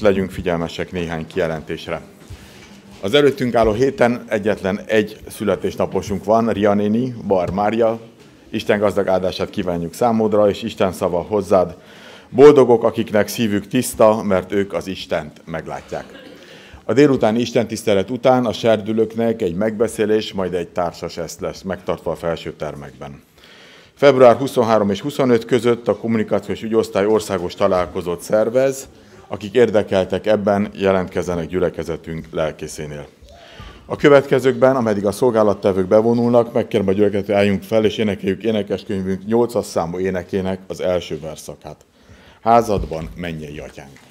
Legyünk figyelmesek néhány kijelentésre. Az előttünk álló héten egyetlen egy születésnaposunk van, Ria néni, Bar Mária. Isten gazdag áldását kívánjuk számodra, és Isten szava hozzád. Boldogok, akiknek szívük tiszta, mert ők az Istent meglátják. A délután Isten tisztelet után a serdülőknek egy megbeszélés, majd egy társas ezt lesz megtartva a felső termekben. Február 23 és 25 között a Kommunikációs Ügyosztály országos találkozót szervez, akik érdekeltek ebben, jelentkezzenek gyülekezetünk lelkészénél. A következőkben, ameddig a szolgálattevők bevonulnak, megkérem a gyülekezetet, álljunk fel, és énekeljük énekeskönyvünk 8 számú énekének az első verszakát. Házadban mennyei atyánk.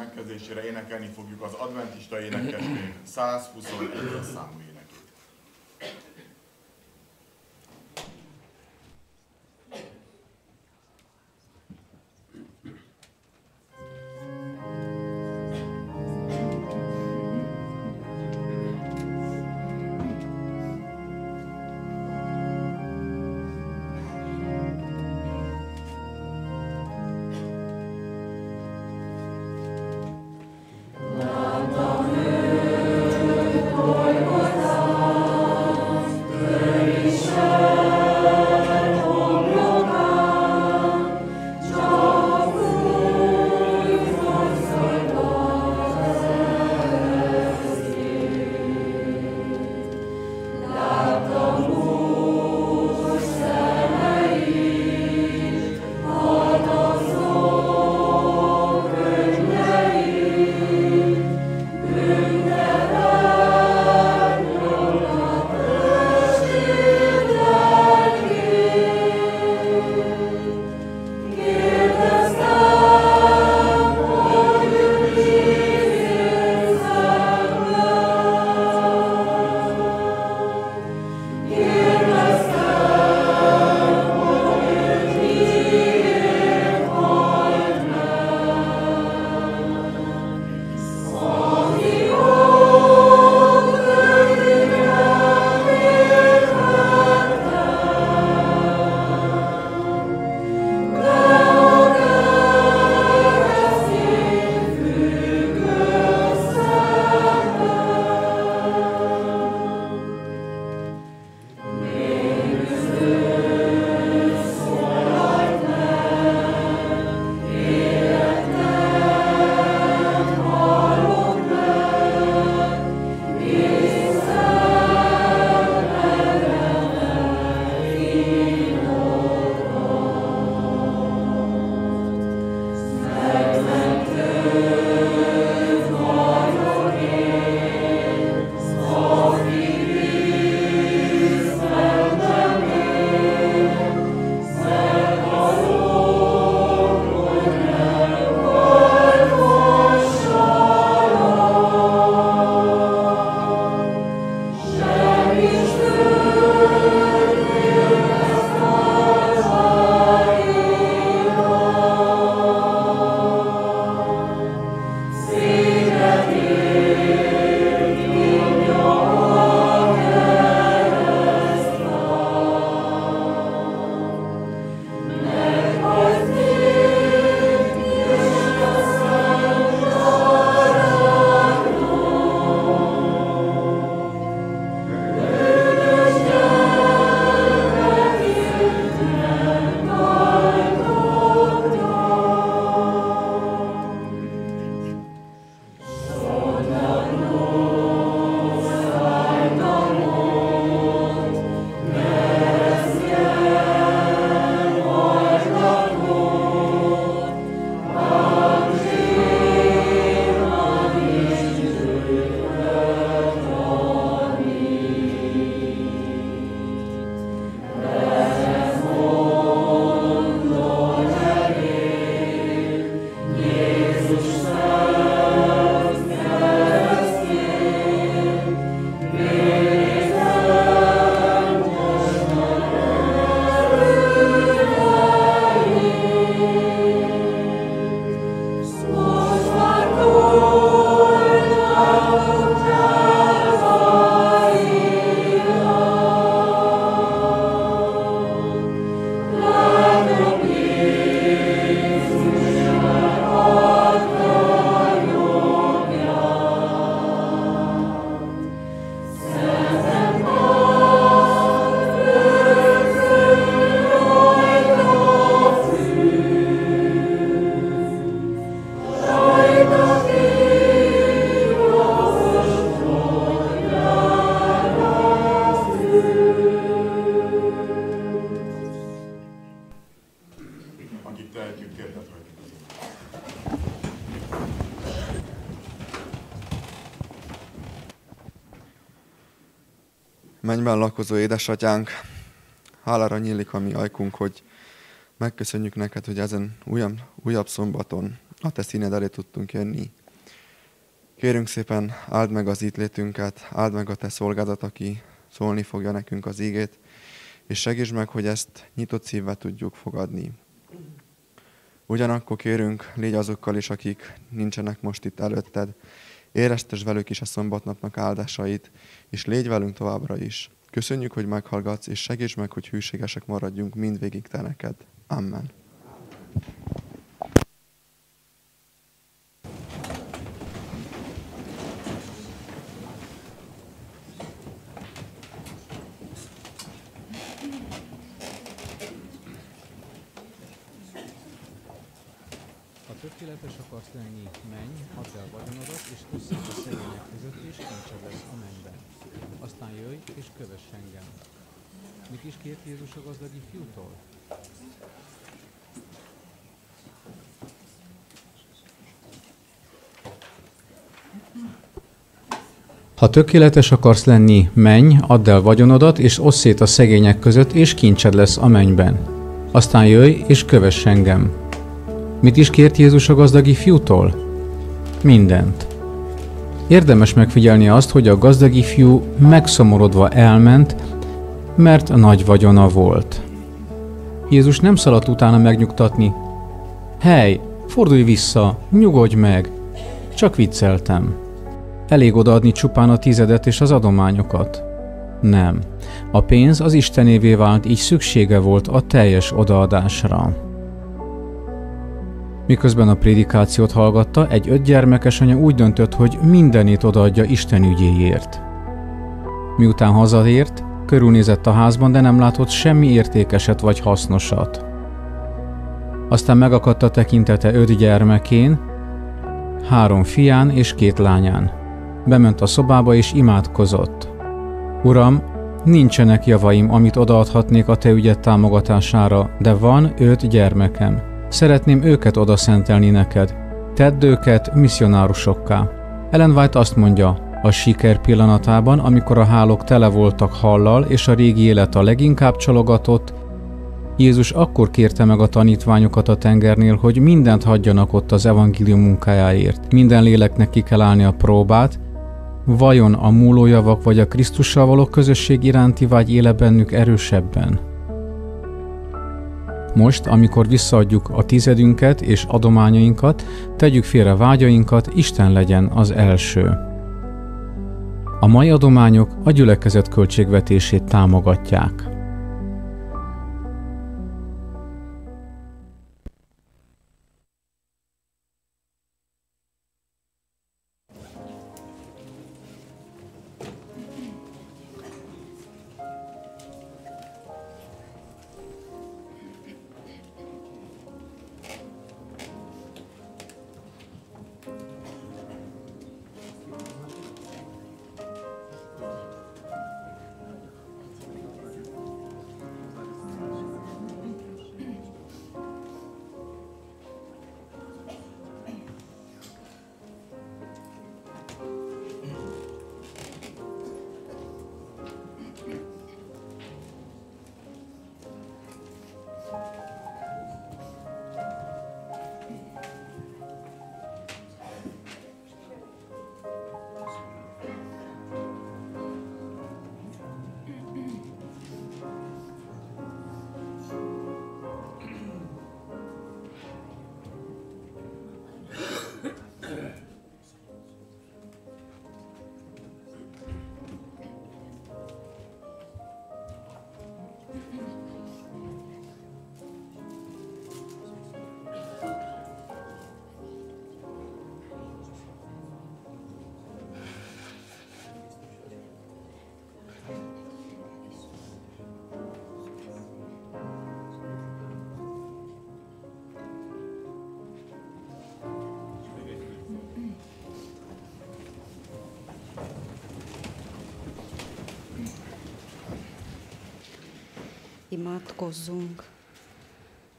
Megkezdésére énekelni fogjuk az adventista énekeskönyv 121 számú Mennyben lakozó édesatyánk, hálára nyílik a mi ajkunk, hogy megköszönjük neked, hogy ezen újabb, újabb szombaton a te színed elé tudtunk jönni. Kérünk szépen, áld meg az itt áld meg a te szolgádat, aki szólni fogja nekünk az ígét, és segíts meg, hogy ezt nyitott szívvel tudjuk fogadni. Ugyanakkor kérünk, légy azokkal is, akik nincsenek most itt előtted, éreztes velük is a szombatnapnak áldásait, és légy velünk továbbra is. Köszönjük, hogy meghallgatsz, és segíts meg, hogy hűségesek maradjunk mindvégig te neked. Amen. tökéletes akarsz lenni, menj, add el vagyonodat, és összed a szegények között, és kincsed lesz a mennyben. Aztán jöjj, és kövess engem. Mit is kért Jézus a gazdag ifjútól? Ha tökéletes akarsz lenni, menj, add el vagyonodat, és osszét szét a szegények között, és kincsed lesz a mennyben. Aztán jöjj, és kövess engem. Mit is kért Jézus a gazdag ifjútól? Mindent. Érdemes megfigyelni azt, hogy a gazdag ifjú megszomorodva elment, mert nagy vagyona volt. Jézus nem szaladt utána megnyugtatni. Hely, fordulj vissza, nyugodj meg! Csak vicceltem. Elég odaadni csupán a tizedet és az adományokat. Nem. A pénz az Istenévé vált, így szüksége volt a teljes odaadásra. Miközben a prédikációt hallgatta, egy ötgyermekes anya úgy döntött, hogy mindenét odaadja Isten ügyéért. Miután hazaért, körülnézett a házban, de nem látott semmi értékeset vagy hasznosat. Aztán megakadt a tekintete öt gyermekén, három fián és két lányán. Bement a szobába és imádkozott. Uram, nincsenek javaim, amit odaadhatnék a te ügyet támogatására, de van öt gyermekem. Szeretném őket oda szentelni neked. Tedd őket misszionárusokká. Ellen White azt mondja, a siker pillanatában, amikor a hálók tele voltak hallal, és a régi élet a leginkább csalogatott, Jézus akkor kérte meg a tanítványokat a tengernél, hogy mindent hagyjanak ott az evangélium munkájáért. Minden léleknek ki kell állni a próbát, vajon a múlójavak vagy a Krisztussal való közösség iránti vágy éle bennük erősebben? Most, amikor visszaadjuk a tizedünket és adományainkat, tegyük félre vágyainkat, Isten legyen az első. A mai adományok a gyülekezet költségvetését támogatják. Imádkozzunk.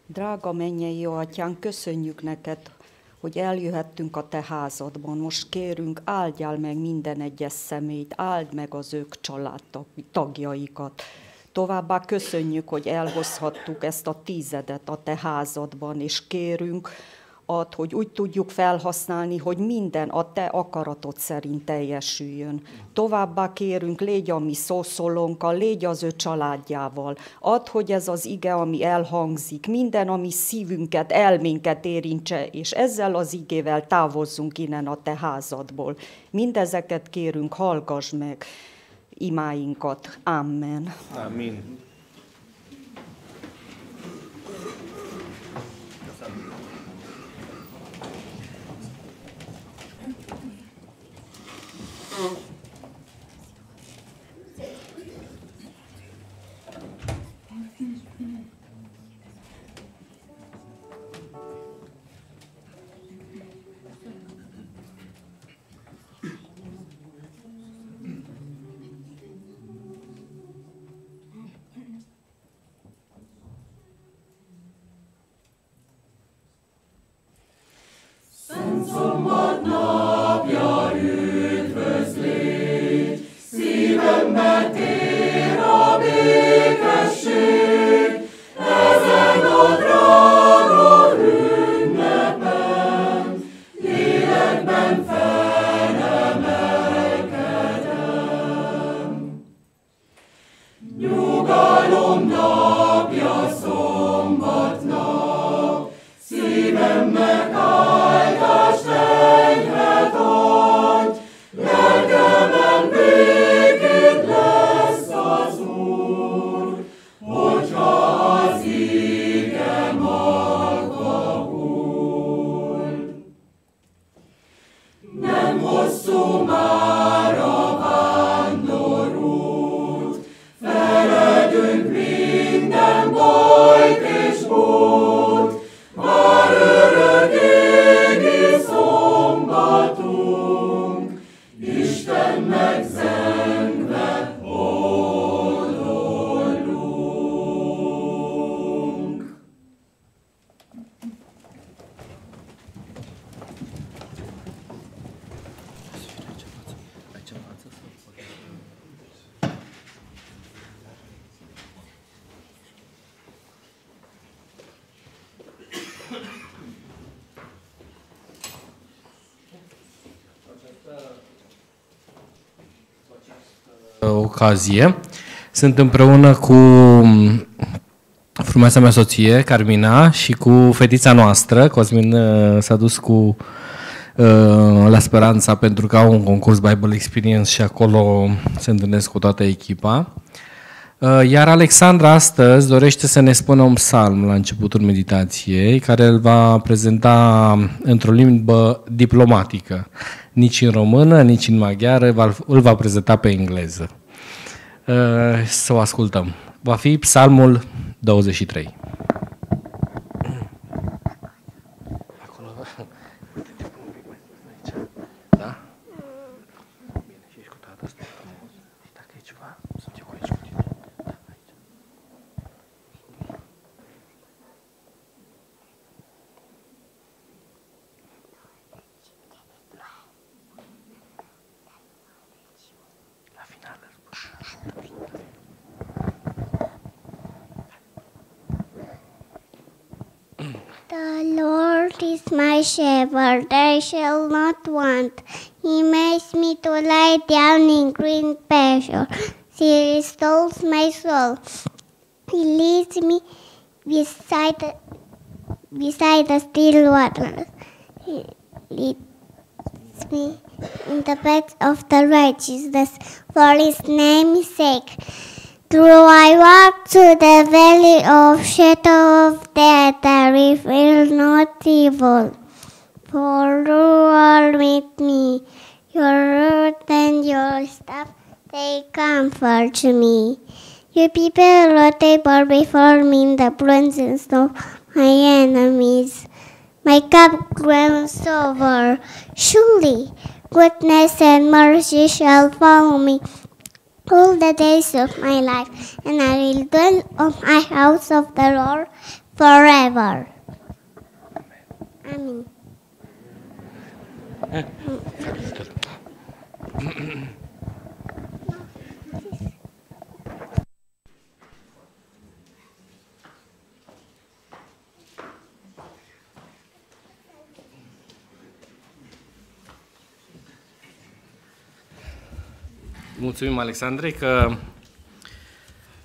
Drága mennyei atyán, köszönjük neked, hogy eljöhettünk a te házadban. Most kérünk, áldjál meg minden egyes szemét, áld meg az ők családtagjaikat. Továbbá köszönjük, hogy elhozhattuk ezt a tízedet a te házadban, és kérünk, ad, hogy úgy tudjuk felhasználni, hogy minden a te akaratod szerint teljesüljön. Továbbá kérünk, légy a mi szószólónkkal, légy az ő családjával. Ad, hogy ez az ige, ami elhangzik, minden, ami szívünket, elménket érintse, és ezzel az igével távozzunk innen a te házadból. Mindezeket kérünk, hallgass meg imáinkat. Amen. Amen. Mm-mm. Ocazie. Sunt împreună cu mm, frumoasa mea soție, Carmina, și cu fetița noastră. Cosmin uh, s-a dus cu uh, la Speranța pentru că au un concurs Bible Experience și acolo se întâlnesc cu toată echipa. Uh, iar Alexandra astăzi dorește să ne spună un psalm la începutul meditației, care îl va prezenta într-o limbă diplomatică. Nici în română, nici în maghiară, îl va prezenta pe engleză. Uh, să o ascultăm. Va fi Psalmul 23. Shepherd, I shall not want. He makes me to lie down in green pastures. He restores my soul. He leads me beside beside the still waters. He leads me in the path of the righteousness for his name's sake. Though I walk through the valley of shadow of death, I fear not evil. For you are with me, your rod and your staff, they comfort me. You prepare a table before me in the presence of my enemies. My cup runs over. Surely goodness and mercy shall follow me all the days of my life, and I will dwell on my house of the Lord forever. Amen. Mulțumim, Alexandre, că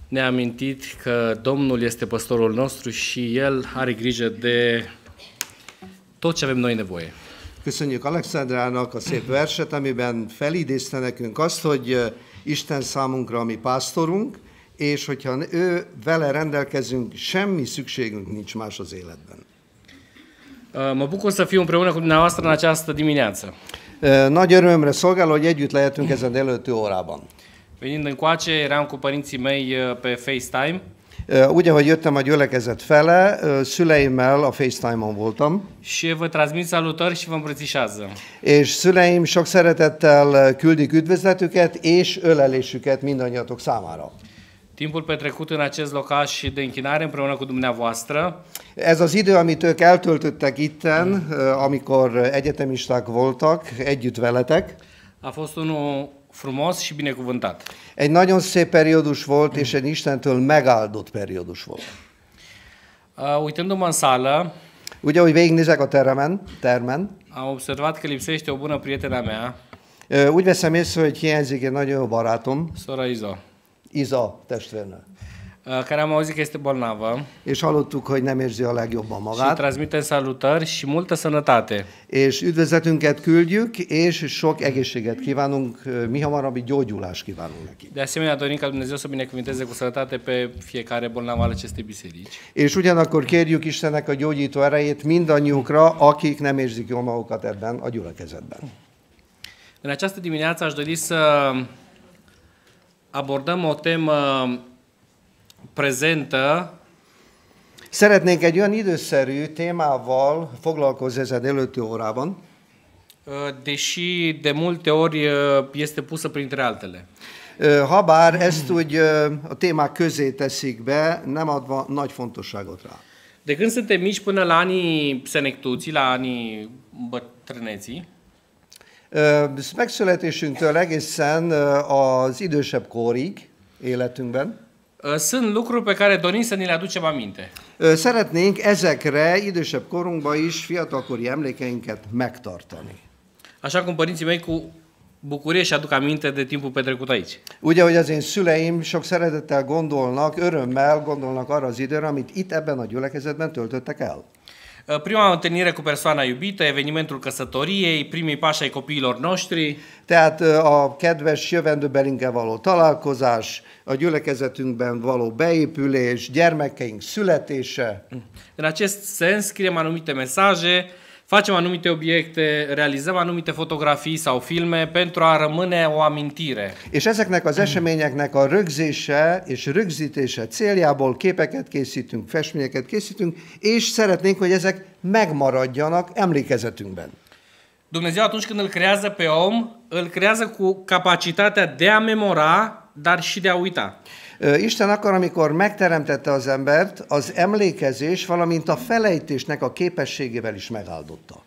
ne-a amintit că Domnul este păstorul nostru și El are grijă de tot ce avem noi nevoie. Köszönjük Alexandrának a szép verset, amiben felidézte nekünk azt, hogy Isten számunkra a mi pásztorunk, és hogyha ő vele rendelkezünk, semmi szükségünk nincs más az életben. Mă bucur să fiu împreună cu dumneavoastră în această dimineață. Nagy örömre szolgál, hogy együtt lehetünk ezen előtti órában. Venind încoace, eram cu părinții mei pe FaceTime Úgy, ahogy jöttem a gyülekezet fele, szüleimmel a FaceTime-on voltam, și vă transmit salutări și vă îmbrățișează. és szüleim sok szeretettel küldik üdvözletüket és ölelésüket mindannyiatok számára. Timpul petrecut în acest locaș de închinare împreună cu dumneavoastră Ez az idő, amit ők eltöltöttek itten, amikor egyetemisták voltak, együtt veletek, a fost unul frumos și binecuvântat. egy nagyon szép periódus volt, és egy Istentől megáldott periódus volt. Uh, Uitându-mă în sală, Ugye, hogy végignézek a termen, termen, am observat că lipsește o bună prietena mea, ö, úgy veszem észre, hogy hiányzik egy nagyon jó barátom, sora Izo, Iza testvérnő. Care am auzit că este bolnavă És hallottuk, hogy nem érzi a legjobban și magát, transmitem salutări și multă sănătate. és üdvözletünket küldjük, és sok egészséget kívánunk, mi hamarabbi gyógyulást kívánunk neki. De asemenea, dorim ca Dumnezeu să binecuvinteze cu sănătate pe fiecare bolnav al acestei biserici. És ugyanakkor kérjük Istennek a gyógyító erejét mindannyiukra, akik nem érzik jól magukat ebben a gyülekezetben. În această dimineață aș dori să abordăm o temă prezentă Szeretnénk egy olyan időszerű témával foglalkozni ezen előtti órában, deși de multe ori este pusă printre altele. Habár ezt úgy a témák közé teszik be, nem adva nagy fontosságot rá. De când suntem mici până la anii senectuții, la anii bătrâneții, Megszületésünktől egészen az idősebb korig életünkben sunt lucruri pe care dorim să ni le aducem aminte. ö, szeretnénk ezekre idősebb korunkban is fiatalkori emlékeinket megtartani. Așa cum părinții mei cu bucurie și aduc aminte de timpul petrecut aici. Ugye, hogy az én szüleim sok szeretettel gondolnak, örömmel gondolnak arra az időre, amit itt ebben a gyülekezetben töltöttek el. Uh, Prima întâlnire cu persoana iubită, evenimentul căsătoriei, primii pași ai copiilor noștri, Tehát ö, a kedves jövendőbelinkkel való találkozás, a gyülekezetünkben való beépülés, gyermekeink születése, În acest sens, scriem anumite mesaje, facem anumite obiecte, realizăm anumite fotografii sau filme pentru a rămâne o amintire. és ezeknek az eseményeknek a rögzése és rögzítése céljából képeket készítünk, festményeket készítünk, és szeretnénk, hogy ezek megmaradjanak emlékezetünkben. Dumnezeu atunci când îl creează pe om, îl creează cu capacitatea de a memora, dar și de a uita. Isten akkor, amikor megteremtette az embert, az emlékezés, valamint a felejtésnek a képességével is megáldotta.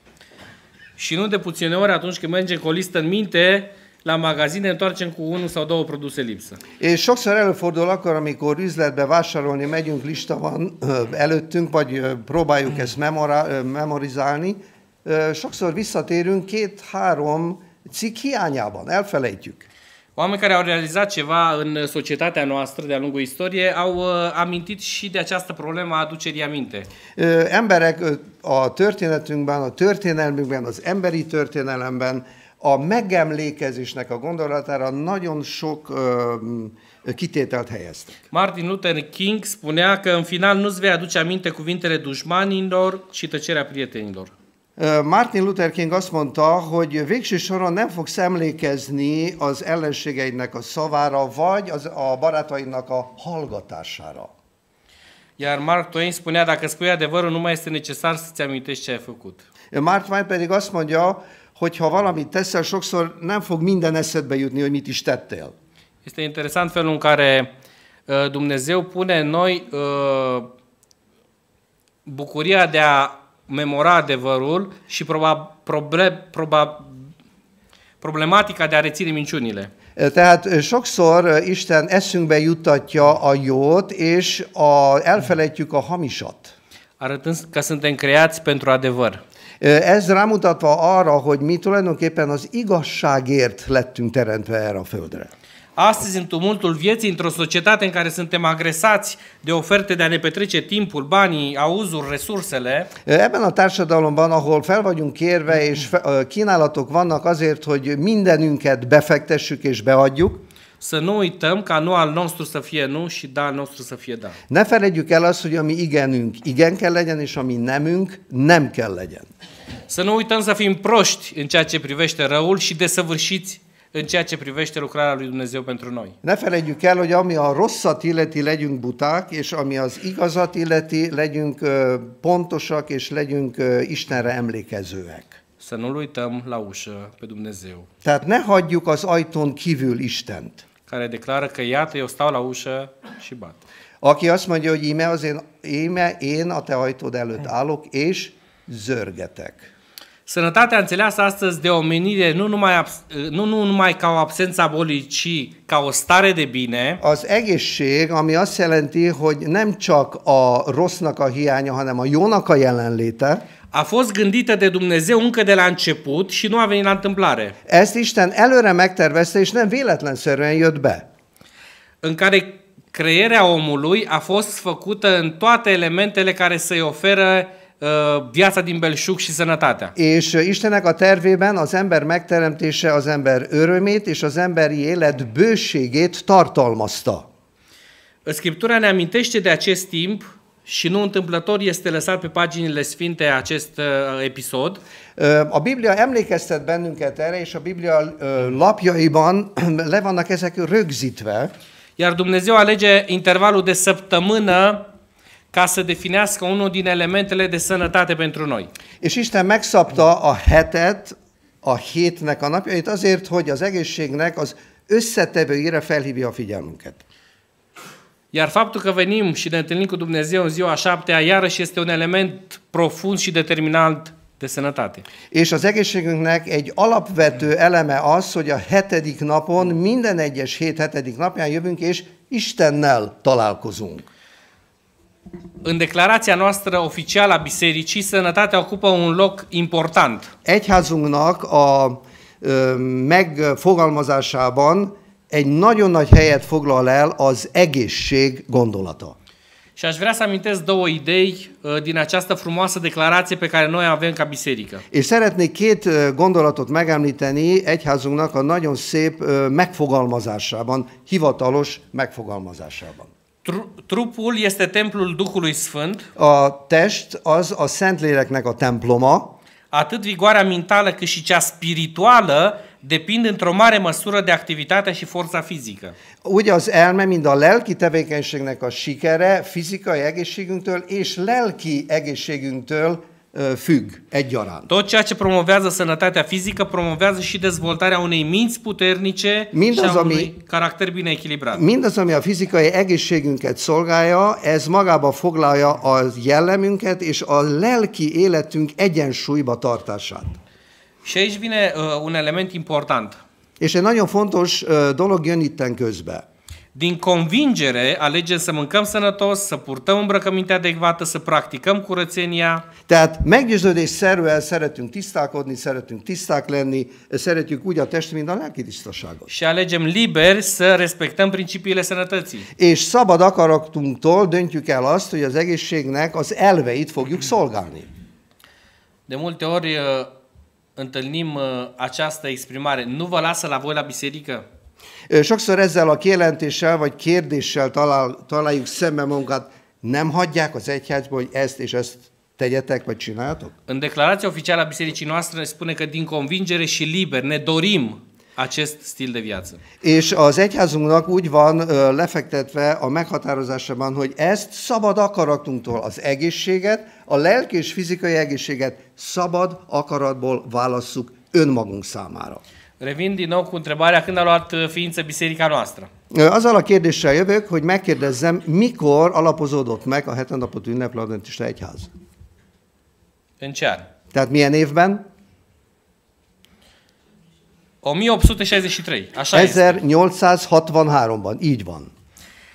Și nu de puține ori atunci când mergem cu o listă în minte, la magazin ne întoarcem cu unul sau două produse lipsă. És sokszor előfordul akkor, amikor üzletbe vásárolni megyünk, lista van előttünk, vagy próbáljuk ezt memora, memorizálni, sokszor visszatérünk két-három cikk hiányában, elfelejtjük. Oameni care au realizat ceva în societatea noastră de-a lungul istoriei au uh, amintit și de această problemă a aducerii aminte. Ö, Emberek ö, a történetünkben, a történelmünkben, az emberi történelemben a megemlékezésnek a gondolatára nagyon sok ö, m, kitételt helyeztek. Martin Luther King spunea că în final nu-ți vei aduce aminte cuvintele dușmanilor și tăcerea prietenilor. Martin Luther King azt mondta, hogy végső soron nem fogsz emlékezni az ellenségeidnek a szavára, vagy az, a barátaidnak a hallgatására. Iar Mark Twain spunea, dacă spui adevărul, nu mai este necesar să-ți amintești ce ai făcut. Mark Twain pedig azt mondja, hogy ha valamit teszel, sokszor nem fog minden eszedbe jutni, hogy mit is tettél. Este interesant felul în care uh, Dumnezeu pune în noi uh, bucuria de a memora adevărul și proba, proble, proba, problematica de a reține minciunile. Tehát ö, sokszor ö, Isten eszünkbe juttatja a jót, és a, elfelejtjük a hamisat. Arătând că suntem creați pentru adevăr. Ö, Ez rámutatva arra, hogy mi tulajdonképpen az igazságért lettünk teremtve erre a földre. Astăzi, în tumultul vieții, într-o societate în care suntem agresați de oferte de a ne petrece timpul, banii, auzul, resursele, Ö, Ebben a társadalomban, ahol fel vagyunk kérve, és fe- ö, kínálatok vannak azért, hogy mindenünket befektessük és beadjuk, să nu uităm ca nu al nostru să fie nu și da al nostru să fie da. ne felejtjük el azt, hogy ami igenünk igen kell legyen, és ami nemünk nem kell legyen. Să nu uităm să fim proști în ceea ce privește răul și desăvârșiți în ceea ce privește lucrarea lui Dumnezeu pentru noi. Ne felejtjük el, hogy ami a rosszat illeti, legyünk buták, és ami az igazat illeti, legyünk pontosak, és legyünk Istenre emlékezőek. Să nu-L uităm la ușă pe Dumnezeu, Tehát ne hagyjuk az ajtón kívül Istent. care declară că iată, eu stau la ușă și bat. Aki azt mondja, hogy íme, az én, íme én a te ajtód előtt állok, és zörgetek. Sănătatea înțeleasă astăzi de omenire nu numai, abs- nu, nu numai ca o absență a bolii, ci ca o stare de bine, Az egészség, ami azt jelenti, hogy nem csak a rossznak a hiánya, hanem a jónak a jelenléte, a fost gândită de Dumnezeu încă de la început și nu a venit la întâmplare, ezt Isten előre megtervezte, és nem véletlenszerűen jött be. în care creierea omului a fost făcută în toate elementele care să-i oferă uh, viața din belșug și sănătatea. És Istennek a tervében az ember megteremtése az ember örömét és az emberi élet bőségét tartalmazta. Scriptura ne amintește de acest timp și nu întâmplător este lăsat pe paginile sfinte acest uh, episod, A Biblia emlékeztet bennünket erre, és a Biblia lapjaiban le vannak ezek rögzítve, iar Dumnezeu alege intervalul de săptămână ca să definească unul din elementele de sănătate pentru noi. és Isten megszabta a hetet, a hétnek a napjait azért, hogy az egészségnek az összetevőire felhívja a figyelmünket. Iar faptul că venim și ne întâlnim cu Dumnezeu în ziua șaptea, iarăși este un element profund și determinant de sănătate. És az egészségünknek egy alapvető eleme az, hogy a hetedik napon, minden egyes hét hetedik napján jövünk, és Istennel találkozunk. În declarația noastră oficială a bisericii, sănătatea ocupă un loc important. Egyházunknak a megfogalmazásában egy nagyon nagy helyet foglal el az egészség gondolata. Și aș vrea să amintesc două idei din această frumoasă declarație pe care noi avem ca biserică. És szeretnék két gondolatot megemlíteni egyházunknak a nagyon szép megfogalmazásában, hivatalos megfogalmazásában. Tru- Trupul este templul Duhului Sfânt, A test az a Szentléleknek a temploma, atât vigoarea mentală cât și cea spirituală depind într-o mare măsură de activitatea și forța fizică. úgy az elme, mind a lelki tevékenységnek a sikere fizikai egészségünktől és lelki egészségünktől ö, függ egyaránt. Tot ceea ce promovează sănătatea fizică promovează și dezvoltarea unei minți puternice Mindaz, și a ami- unui caracter bine echilibrat. Mindaz, ami a fizikai egészségünket szolgálja, ez magába foglalja a jellemünket és a lelki életünk egyensúlyba tartását. Și aici vine uh, un element important. És egy nagyon fontos ö, dolog jön itten közbe. Din convingere alegem să mâncăm sănătos, să purtăm îmbrăcăminte adecvată, să practicăm curățenia, Tehát meggyőződésszerűen szeretünk tisztálkodni, szeretünk tiszták lenni, szeretjük úgy a testi, mint a lelki tisztaságot. și alegem liber să respectăm principiile sănătății. És szabad akaratunktól döntjük el azt, hogy az egészségnek az elveit fogjuk szolgálni. De multe ori uh, întâlnim uh, această exprimare, nu vă lasă la voi la biserică? Sokszor ezzel a kijelentéssel vagy kérdéssel talál, találjuk szembe magunkat, nem hagyják az egyházba, hogy ezt és ezt tegyetek, vagy csináljátok? În declarația oficială a bisericii noastre spune că din convingere și liber ne dorim acest stil de viață. És az egyházunknak úgy van lefektetve a meghatározásában, hogy ezt szabad akaratunktól, az egészséget, a lelki és fizikai egészséget szabad akaratból válasszuk önmagunk számára. Revin din nou cu întrebarea când a luat uh, ființă biserica noastră. Azzal a kérdéssel jövök, hogy megkérdezzem, mikor alapozódott meg a hetendapot ünneplő adventista egyház? În ce an? Tehát milyen évben? 1863. Așa este. 1863-ban, így van.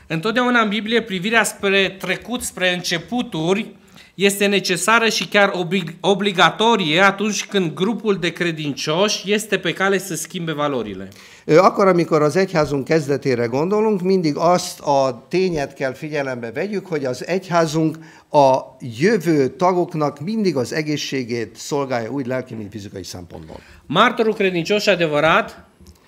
Întotdeauna în Biblie privirea spre trecut, spre începuturi, este necesară și chiar oblig- obligatorie atunci când grupul de credincioși este pe cale să schimbe valorile. Ö, Akkor, amikor az egyházunk kezdetére gondolunk, mindig azt a tényet kell figyelembe vegyük, hogy az egyházunk a jövő tagoknak mindig az egészségét szolgálja úgy lelki, mint fizikai szempontból. Martorul credincios și adevărat,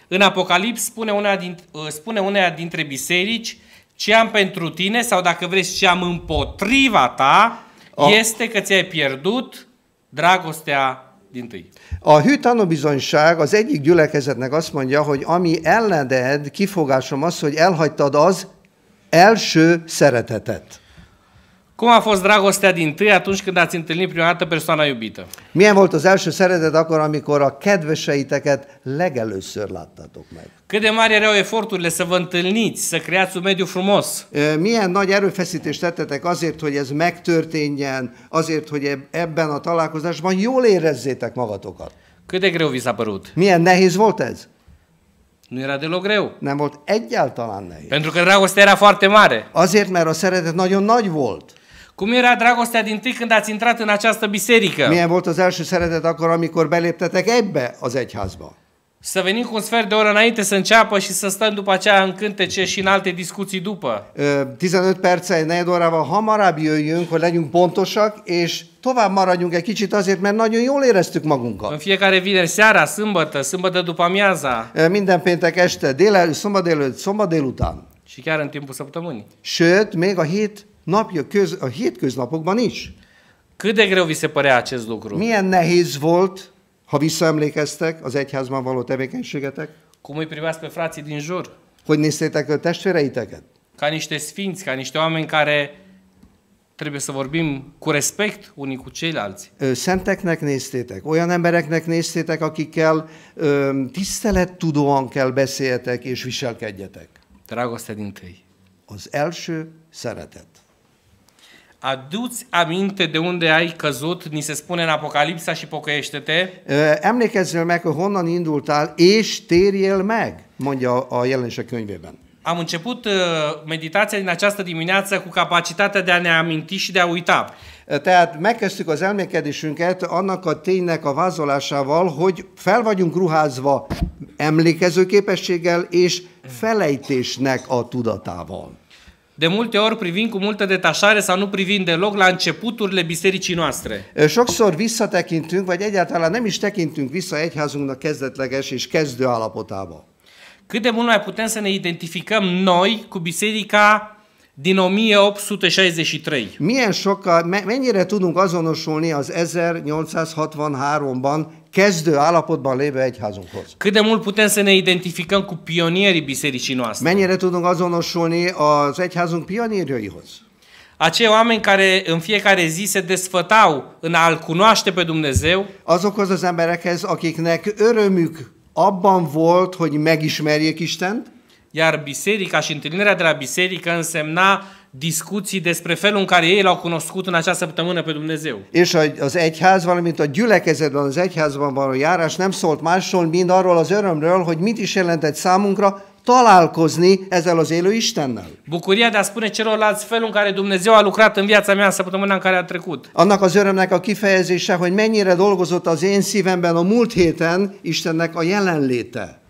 în Apocalips spune una, din, spune una dintre biserici, ce am pentru tine, sau dacă vreți, ce am împotriva ta, A- este că ți-ai pierdut dragostea din tâi. A hű tanúbizonyság az egyik gyülekezetnek azt mondja, hogy ami ellened, kifogásom az, hogy elhagytad az első szeretetet. Cum a fost dragostea din tâi atunci când ați întâlnit prima dată persoana iubită? Milyen volt az első szeretet akkor, amikor a kedveseiteket legelőször láttátok meg? Cât de mari erau eforturile să vă întâlniți, să creați un mediu frumos, Milyen nagy erőfeszítést tettetek azért, hogy ez megtörténjen, azért, hogy eb- ebben a találkozásban jól érezzétek magatokat? cât de greu vi s-a părut? Milyen nehéz volt ez? Nu era deloc greu. Nem volt egyáltalán nehéz. Pentru că dragostea era foarte mare. Azért, mert a szeretet nagyon nagy volt. Cum era dragostea din tâi când ați intrat în această biserică? Milyen volt az első szeretet akkor, amikor beléptetek ebbe az egyházba? Să venim cu un sfert de oră înainte să înceapă și să stăm după aceea în cântece și în alte discuții după. Ö, 15 perccel, egy negyed órával hamarabb jöjjünk, hogy legyünk pontosak, és tovább maradjunk egy kicsit azért, mert nagyon jól éreztük În magunkat. fiecare vineri seara, sâmbătă, sâmbătă după amiaza Ö, Minden péntek este, dél, szombat délőtt, szombat délután. și chiar în timpul săptămânii. Sőt, még a hét napja, köz, a hétköznapokban is. Cât de greu vi se părea acest lucru? Milyen nehéz volt, ha visszaemlékeztek az egyházban való tevékenységetek, Cum îi priveați pe frații din jur? hogy néztétek a testvéreiteket? Ca niște sfinți, ca niște oameni care trebuie să vorbim cu respect unii cu ceilalți. Ö, Szenteknek néztétek, olyan embereknek néztétek, akikkel ö, tisztelettudóan kell beszéljetek és viselkedjetek. Dragostea din tâi. Az első szeretet. Adu-ți aminte de unde ai căzut, ni se spune în Apocalipsa și pocăiește-te. Ö, Emlékezzél meg, hogy honnan indultál, és térjél meg, mondja a jelenések könyvében. Am început uh, meditația din această dimineață cu capacitatea de a ne aminti și de a uita. Tehát megkezdtük az elmékedésünket annak a ténynek a vázolásával, hogy fel vagyunk ruházva emlékező képességgel és felejtésnek a tudatával. De multe ori privim cu multă detașare sau nu privim deloc la începuturile bisericii noastre. Ö, Sokszor visszatekintünk, vagy egyáltalán nem is tekintünk vissza egyházunknak kezdetleges és kezdő állapotába. Cât de mult mai putem să ne identificăm noi cu biserica din 1863. Milyen sokkal, me- mennyire tudunk azonosulni az 1863-ban kezdő állapotban lévő egyházunkhoz? Cât de mult putem să ne identificăm cu pionierii bisericii noastre. Mennyire tudunk azonosulni az egyházunk pionírjaihoz? Acei oameni care în fiecare zi se desfătau în a-L cunoaște pe Dumnezeu, Azokhoz az emberekhez, akiknek örömük abban volt, hogy megismerjék Istent, iar biserica și întâlnirea de la biserică însemna discuții despre felul în care ei l-au cunoscut în acea săptămână pe Dumnezeu. és az egyház, valamint a gyülekezetben, az egyházban való járás nem szólt másról, mint arról az örömről, hogy mit is jelentett számunkra találkozni ezzel az élő Istennel. Bucuria de a spune celorlalți felul în care Dumnezeu a lucrat în viața mea săptămâna în care a trecut. Annak az örömnek a kifejezése, hogy mennyire dolgozott az én szívemben a múlt héten Istennek a jelenléte.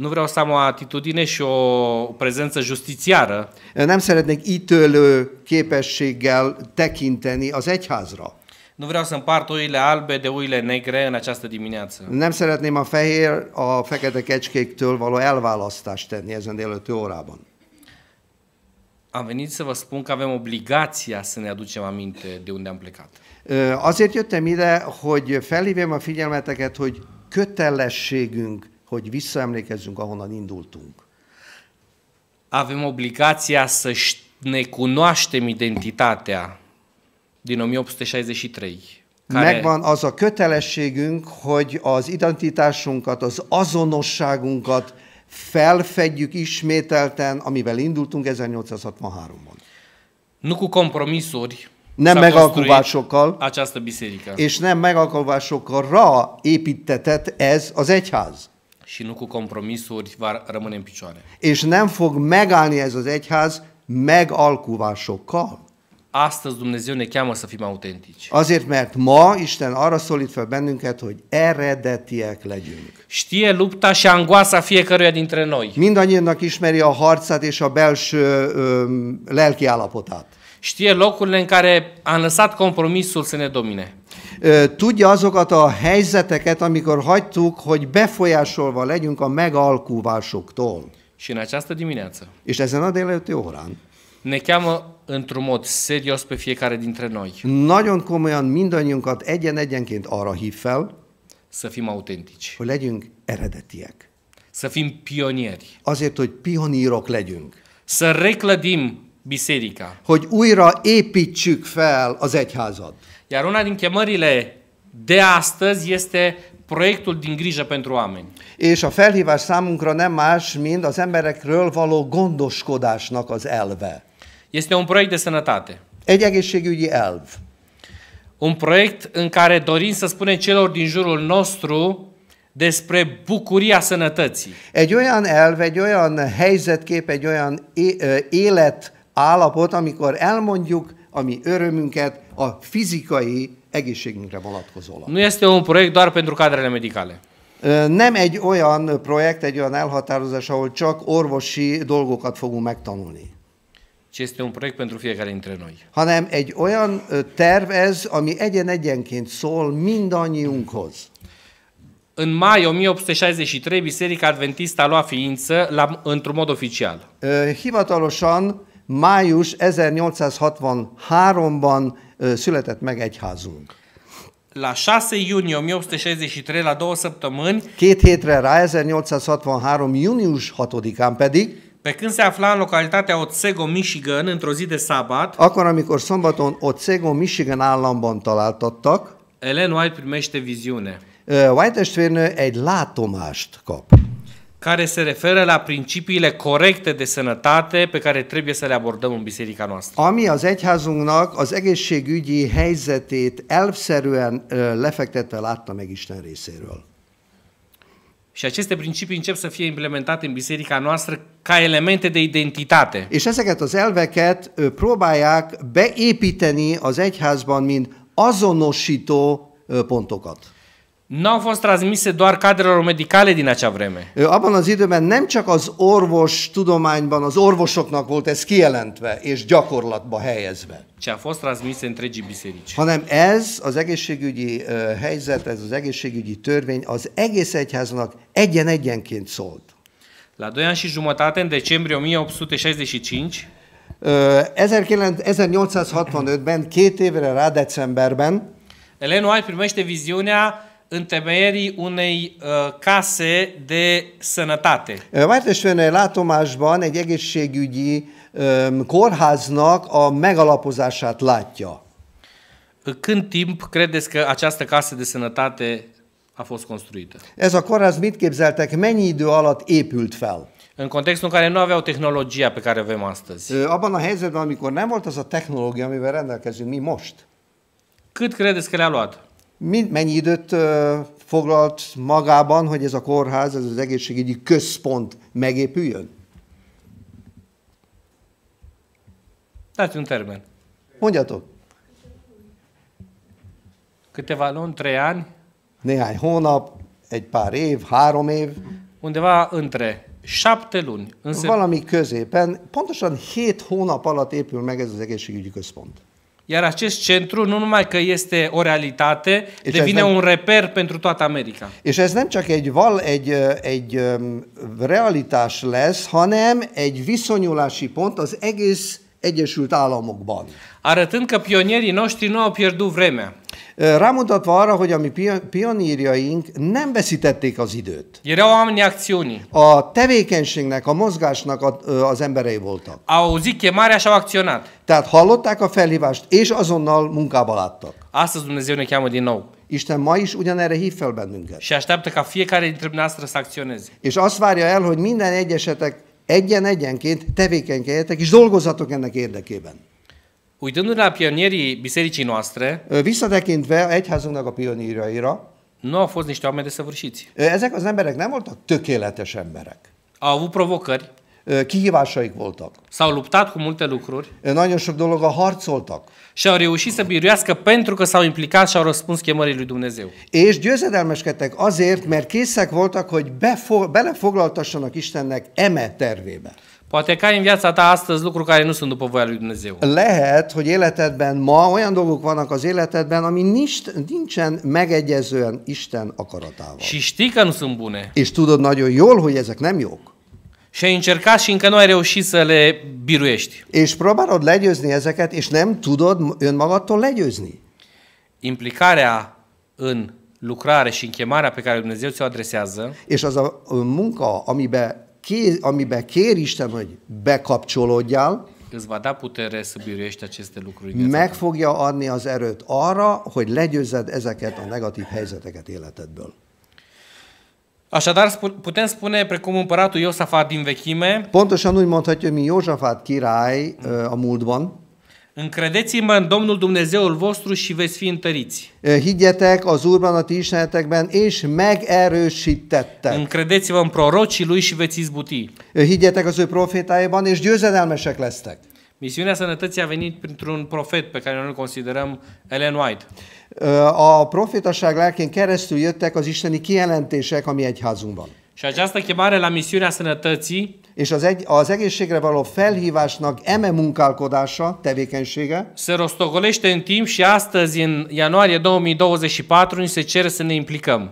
Nu vreau să am o atitudine și o prezență justițiară, Nem szeretnék ítélő képességgel tekinteni az egyházra. nu vreau să împart oile albe de oile negre în această dimineață. Nem szeretném a fehér a fekete kecskéktől való elválasztást tenni ezen délőtti órában. Am venit să vă spun că avem obligația să ne aducem aminte de unde am plecat. Ö, Azért jöttem ide, hogy felhívjam a figyelmeteket, hogy kötelességünk, hogy visszaemlékezzünk, ahonnan indultunk. Avem obligația să ne cunoaștem identitatea din 1863. Care, Megvan az a kötelességünk, hogy az identitásunkat, az azonosságunkat felfedjük ismételten, amivel indultunk 1863-ban. nu cu compromisuri, nem construit această biserică. és nem megalkuvásokkal építetett ez az egyház. Și nu cu compromisuri va rămâne în picioare. És nem fog megállni ez az egyház megalkuvásokkal. Astăzi Dumnezeu ne cheamă să fim autentici. Azért, mert ma Isten arra szólít fel bennünket, hogy eredetiek legyünk. Știe lupta și angoasa fiecăruia dintre noi. Mindannyiunknak ismeri a harcát és a belső öm, lelki állapotát. Știe locurile în care am lăsat compromisul să ne domine. Tudja azokat a helyzeteket, amikor hagytuk, hogy befolyásolva legyünk a megalkuvásoktól. Și în această dimineață És ezen a délelőtti órán ne cheamă într-un mod serios pe fiecare dintre noi nagyon komolyan mindannyiunkat egyen-egyenként arra hív fel, să fim autentici, hogy legyünk eredetiek. să fim pionieri, Azért, hogy pionírok legyünk. să reclădim biserica. Hogy újra építsük fel az egyházat. Iar una din chemările de astăzi este proiectul din grijă pentru oameni. És a felhívás számunkra nem más, mint az emberekről való gondoskodásnak az elve. Este un proiect de sănătate. Egy egészségügyi elv. Un proiect în care dorim să spunem celor din jurul nostru despre bucuria sănătății. Egy olyan elv, egy olyan helyzetkép, egy olyan é- ö, élet állapot, amikor elmondjuk a mi örömünket a fizikai egészségünkre vonatkozólag. Nu este un proiect doar pentru cadrele medicale. Nem egy olyan projekt, egy olyan elhatározás, ahol csak orvosi dolgokat fogunk megtanulni, ci este un proiect pentru fiecare dintre noi. hanem egy olyan terv ez, ami egyen-egyenként szól mindannyiunkhoz. În mai 1863, Biserica Adventistă a luat ființă la, într-un mod oficial. Hivatalosan május 1863-ban ö, született meg egyházunk. La 6 iunie 1863, la două săptămâni, Két hétre rá, 1863. június 6-án pedig, pe când se afla în localitatea Otsego, Michigan, într-o zi de sabat, akkor, amikor szombaton Otsego, Michigan államban találtattak, Ellen White primește viziune, White testvérnő egy látomást kap, care se referă la principiile corecte de sănătate pe care trebuie să le abordăm în biserica noastră. ami az egyházunknak az egészségügyi helyzetét elvszerűen ö, lefektetve látta meg Isten részéről. Și aceste principii încep să fie implementate în biserica noastră ca elemente de identitate. És ezeket az elveket ö, próbálják beépíteni az egyházban, mint azonosító ö, pontokat. Nu au fost transmise doar cadrelor medicale din acea vreme, Abban az időben nem csak az orvos tudományban, az orvosoknak volt ez kijelentve és gyakorlatba helyezve, ci a fost transmise întregii biserici. hanem ez az egészségügyi ö, helyzet, ez az egészségügyi törvény az egész egyháznak egyen-egyenként szólt. La 2 ani și jumătate, în decembrie 1865, Ö, 19- 1865-ben, két évre rá decemberben Ellen White primește viziunea întemeierii unei uh, case de sănătate. Vártestvérnő látomásban egy egészségügyi öm, kórháznak a megalapozását látja. Când timp credeți că această casă de sănătate a fost construită? Ez a kórház mit képzeltek, mennyi idő alatt épült fel? În contextul în care nu aveau tehnologia pe care o avem astăzi. Ö, Abban a helyzetben, amikor nem volt az a technológia, amivel rendelkezünk mi most. Cât credeți că le-a luat? Mennyi időt foglalt magában, hogy ez a kórház, ez az egészségügyi központ megépüljön? Dați un termen. Mondjatok, Câteva luni, trei ani, néhány hónap, egy pár év, három év, undeva între șapte luni. Valami középen, pontosan hét hónap alatt épül meg ez az egészségügyi központ. Iar acest centru nu numai că este o realitate, Deci devine asta- un reper pentru toată America. És ez nem csak egy, val, egy, ö, egy öm, realitás lesz, hanem egy viszonyulási pont az egész Egyesült Államokban. Arătând că pionierii noștri nu au pierdut vremea. Rámutatva arra, hogy a mi pio- pionírjaink nem veszítették az időt. Erau oamenii acțiunii. A tevékenységnek, a mozgásnak a, az emberei voltak. Au auzit chemarea și au acționat. Tehát hallották a felhívást, és azonnal munkába láttak. Astăzi Dumnezeu ne cheamă din nou Isten ma is ugyanerre hív fel bennünket. și așteaptă ca fiecare dintre noastre să acționeze. És azt várja el, hogy minden egyesetek egyen-egyenként tevékenykedjetek, és dolgozzatok ennek érdekében. Uitându-ne la pionierii bisericii noastre, Visszatekintve egyházunknak a pionírjaira, nu au fost niște oameni desăvârșiți. ezek az emberek nem voltak tökéletes emberek. Au avut provocări, Kihívásaik voltak. s-au luptat cu multe lucruri Nagyon sok dologgal harcoltak. și au reușit să biruiască pentru că s-au implicat și au răspuns chemării lui Dumnezeu. És győzedelmeskedtek azért, mert készek voltak, hogy befo- belefoglaltassanak Istennek eme tervébe. Poate că ai în viața ta astăzi lucruri care nu sunt după voia lui Dumnezeu. Lehet, hogy életedben ma olyan dolgok vannak az életedben, ami nincs, nincsen megegyezően Isten akaratával. Și știi că nu sunt bune. És tudod nagyon jól, hogy ezek nem jók. Și ai încercat și încă nu ai reușit să le biruiești. És próbálod legyőzni ezeket, és nem tudod önmagadtól legyőzni. Implicarea în lucrare și în chemarea pe care Dumnezeu ți-o adresează És az a munka, amibe, ké, amibe kér Isten, hogy bekapcsolódjál, îți va da putere să biruiești aceste lucruri. meg fogja adni az erőt arra, hogy legyőzzed ezeket a negatív helyzeteket életedből. Așadar, spu- putem spune, precum împăratul Iosafat din vechime, Pontosan úgy mondhatja, mi Józsafát király ö, a múltban. încredeți-mă în Domnul Dumnezeul vostru și veți fi întăriți. Ö, Higgyetek az Úrban, a ti ismeretekben, és megerősítettek. Încredeți-vă în prorocii lui și veți izbuti. Ö, Higgyetek az ő profétáiban, és győzedelmesek lesztek. Misiunea sănătății a venit printr-un profet pe care noi îl considerăm Ellen White. Ö, A profétaság lelkén keresztül jöttek az isteni kijelentések a mi egyházunkban. Și această chemare la misiunea sănătății És az, egy, az egészségre való felhívásnak eme munkálkodása, tevékenysége, se rostogolește în timp și astăzi, în ianuarie 2024, ni se cere să ne implicăm.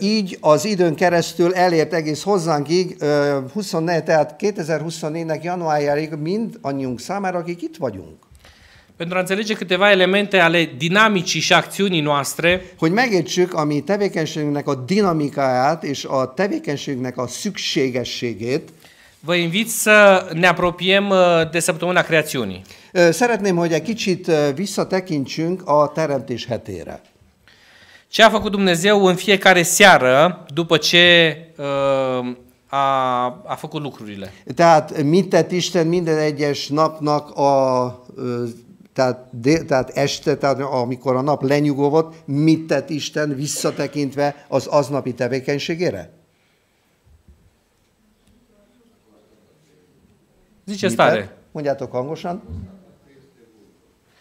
Így az időn keresztül elért egész hozzánkig, ö, 24, tehát 2024-nek januárjáig mind annyiunk számára, akik itt vagyunk. Pentru a înțelege câteva elemente ale dinamicii și acțiunii noastre, Hogy megértsük a mi tevékenységünknek a dinamikáját és a tevékenységünknek a szükségességét, vă invit să ne apropiem de săptămâna creațiunii. szeretném, hogy egy kicsit visszatekintsünk a teremtés hetére. Ce a făcut Dumnezeu în fiecare seară după ce uh, a, a făcut lucrurile? Tehát mit tett Isten minden egyes napnak a ö, tehát, de, tehát este, tehát amikor a nap lenyugovott, mit tett Isten visszatekintve az aznapi tevékenységére? Ziceți Mit tare. tett? Mondjátok hangosan.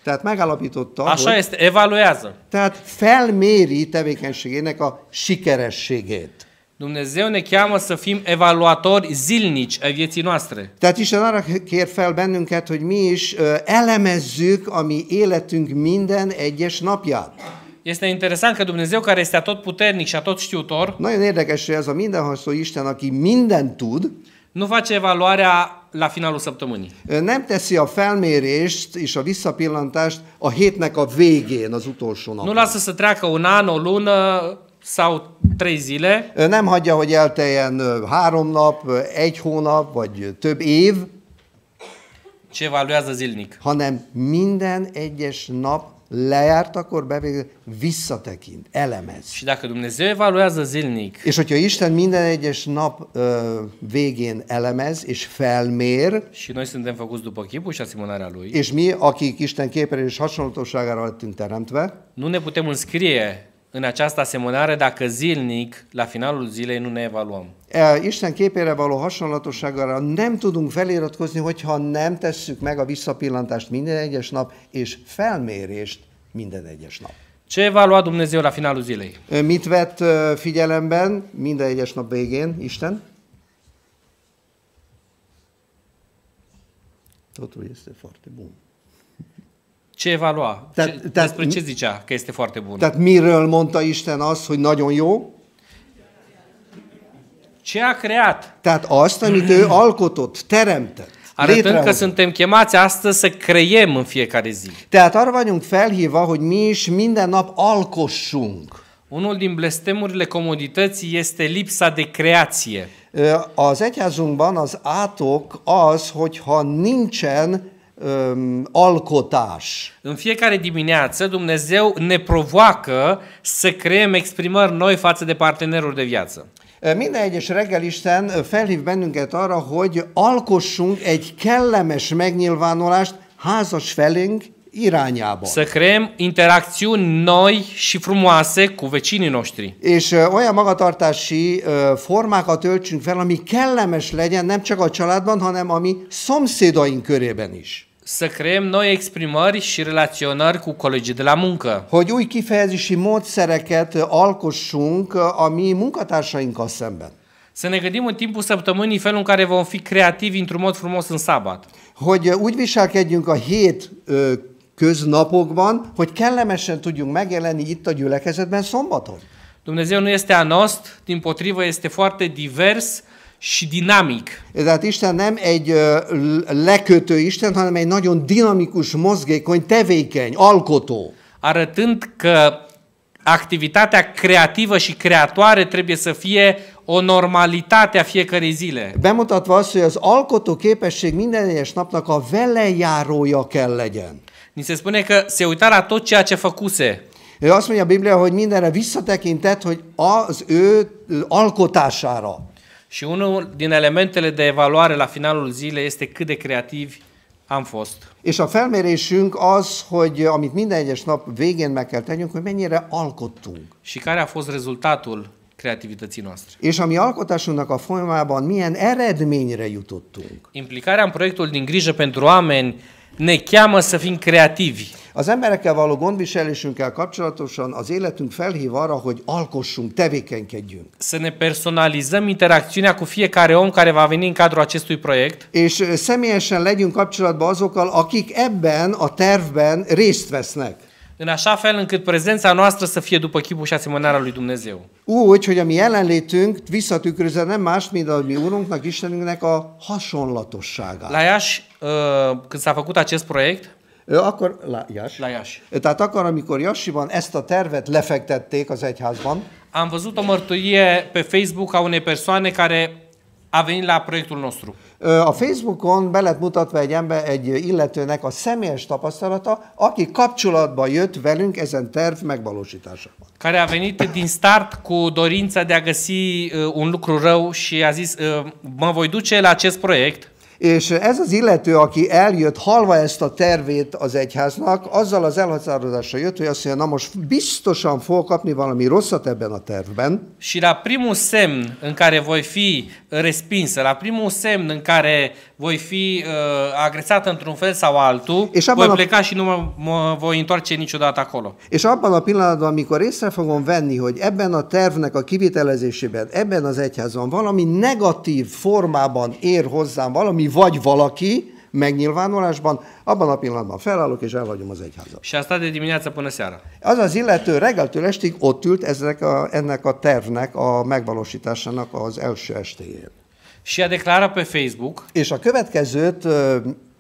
Tehát megállapította, Așa hogy, este, evaluează. tehát felméri tevékenységének a sikerességét. Dumnezeu ne cheamă să fim evaluatori zilnici ai vieții noastre. Tehát Isten arra kér fel bennünket, hogy mi is elemezzük a mi életünk minden egyes napját. Este interesant că Dumnezeu, care este atot puternic și atot știutor, Nagyon érdekes, hogy ez a mindenható Isten, aki mindent tud, nu face evaluarea la finalul săptămânii. nem teszi a felmérést és a visszapillantást a hétnek a végén, az utolsó Nu napon. lasă să treacă un an, o lună sau trei zile, Nem hagyja, hogy elteljen három nap, egy hónap, vagy több év, ci evaluează zilnic. hanem minden egyes nap lejárt, akkor bevégül, visszatekint, elemez. Și dacă Dumnezeu evaluează zilnic, És hogyha Isten minden egyes nap ö, végén elemez és felmér, și noi suntem făcuți după chipul și asemănarea Lui, és mi, akik Isten képére és hasonlatosságára lettünk teremtve, nu ne putem înscrie în această asemănare dacă zilnic, la finalul zilei, nu ne evaluăm. e, Isten képére való hasonlatosságára nem tudunk feliratkozni, hogyha nem tesszük meg a visszapillantást minden egyes nap, és felmérést minden egyes nap. Ce evalua Dumnezeu la finalul zilei? Mit vett figyelemben minden egyes nap végén Isten? Totul este foarte bun. Ce evalua? Dar- Ce, dar- despre ce zicea că este foarte bun? Tehát miről mondta Isten azt, hogy nagyon jó? Ce a creat? Tehát azt, amit ő alkotott, teremtett, Arătând că létrehozott. suntem chemați astăzi să creiem în fiecare zi. Tehát arra vagyunk felhívva, hogy mi is minden nap alkossunk. Unul din blestemurile comodității este lipsa de creație. Ö, Az egyházunkban az átok az, hogyha nincsen öm, alkotás. În fiecare dimineață Dumnezeu ne provoacă să creăm exprimări noi față de partenerul de viață. Minden egyes reggel Isten felhív bennünket arra, hogy alkossunk egy kellemes megnyilvánulást házas felénk irányába. Să creăm interacțiuni noi și frumoase cu vecinii noștri. És olyan magatartási formákat öltsünk fel, ami kellemes legyen nem csak a családban, hanem a mi szomszédaink körében is. Să creăm noi exprimări și relaționări cu colegii de la muncă. Hogy új kifejezési módszereket ö, alkossunk ö, a mi munkatársainkkal szemben. Să ne gândim în timpul săptămânii felul în care vom fi creativi într-un mod frumos în sabat. Hogy ö, úgy viselkedjünk a hét ö, köznapokban, hogy kellemesen tudjunk megjelenni itt a gyülekezetben szombaton. Dumnezeu nu este anost, din potrivă este foarte divers și dinamic. Tehát Isten nem egy lekötő Isten, hanem egy nagyon dinamikus, mozgékony, tevékeny, alkotó. arătând că activitatea creativă și creatoare trebuie să fie o normalitate a fiecărei zile. Bemutatva azt, hogy az alkotó képesség minden egyes napnak a velejárója kell legyen. Ni se spune că se uita la tot ceea ce făcuse. Ő azt mondja a Biblia, hogy mindenre visszatekintett, hogy az ő alkotására. Și unul din elementele de evaluare la finalul zilei este cât de creativi am fost. És a felmérésünk az, hogy amit minden egyes nap végén meg kell tegyünk, hogy mennyire alkottunk. Și care a fost rezultatul creativității noastre. És a mi alkotásunknak a folyamában milyen eredményre jutottunk. Implicarea în proiectul din grijă pentru oameni ne cheamă să fim creativi. Az emberekkel való gondviselésünkkel kapcsolatosan az életünk felhív arra, hogy alkossunk, tevékenykedjünk. Să ne personalizăm interacțiunea cu fiecare om care va veni în cadrul acestui proiect És személyesen legyünk kapcsolatban azokkal, akik ebben a tervben részt vesznek. în așa fel încât prezența noastră să fie după chipul și asemănarea lui Dumnezeu. Úgy, hogy a mi jelenlétünk visszatükrözze nem más, mint a mi Urunknak, Istenünknek a hasonlatosságát. La Iași, uh, când s-a făcut acest proiect, Akkor, lá, Jas. la Iași, Tehát akkor, amikor Jassiban ezt a tervet lefektették az egyházban, am văzut o mărturie pe Facebook a unei persoane care a venit la proiectul nostru. a Facebookon be lett mutatva egy ember, egy illetőnek a személyes tapasztalata, aki kapcsolatba jött velünk ezen terv megvalósításában. care a venit din start cu dorința de a găsi un lucru rău și a zis, mă voi duce la acest proiect És ez az illető, aki eljött, halva ezt a tervét az egyháznak, azzal az elhatározással jött, hogy azt mondja, na most biztosan fog kapni valami rosszat ebben a tervben, și la primul semn în care voi fi respinsă, la primul semn în care voi fi uh, agresată într-un fel sau altul, És voi a- pleca și nu mă, mă voi întoarce niciodată acolo. és abban a pillanatban, amikor észre fogom venni, hogy ebben a tervnek a kivitelezésében, ebben az egyházban valami negatív formában ér hozzám valami vagy valaki megnyilvánulásban, abban a pillanatban felállok és elhagyom az egyházat. Și a stat de dimineață până seara. Az az illető reggeltől estig ott ült ezek a, ennek a tervnek a megvalósításának az első estéjén. Și a declarat pe Facebook És a következőt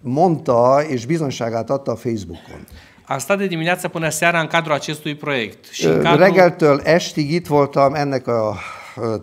mondta és bizonyságát adta a Facebookon. a stat de dimineață până seara în cadrul acestui proiect. Și în cadrul... Reggeltől estig itt voltam ennek a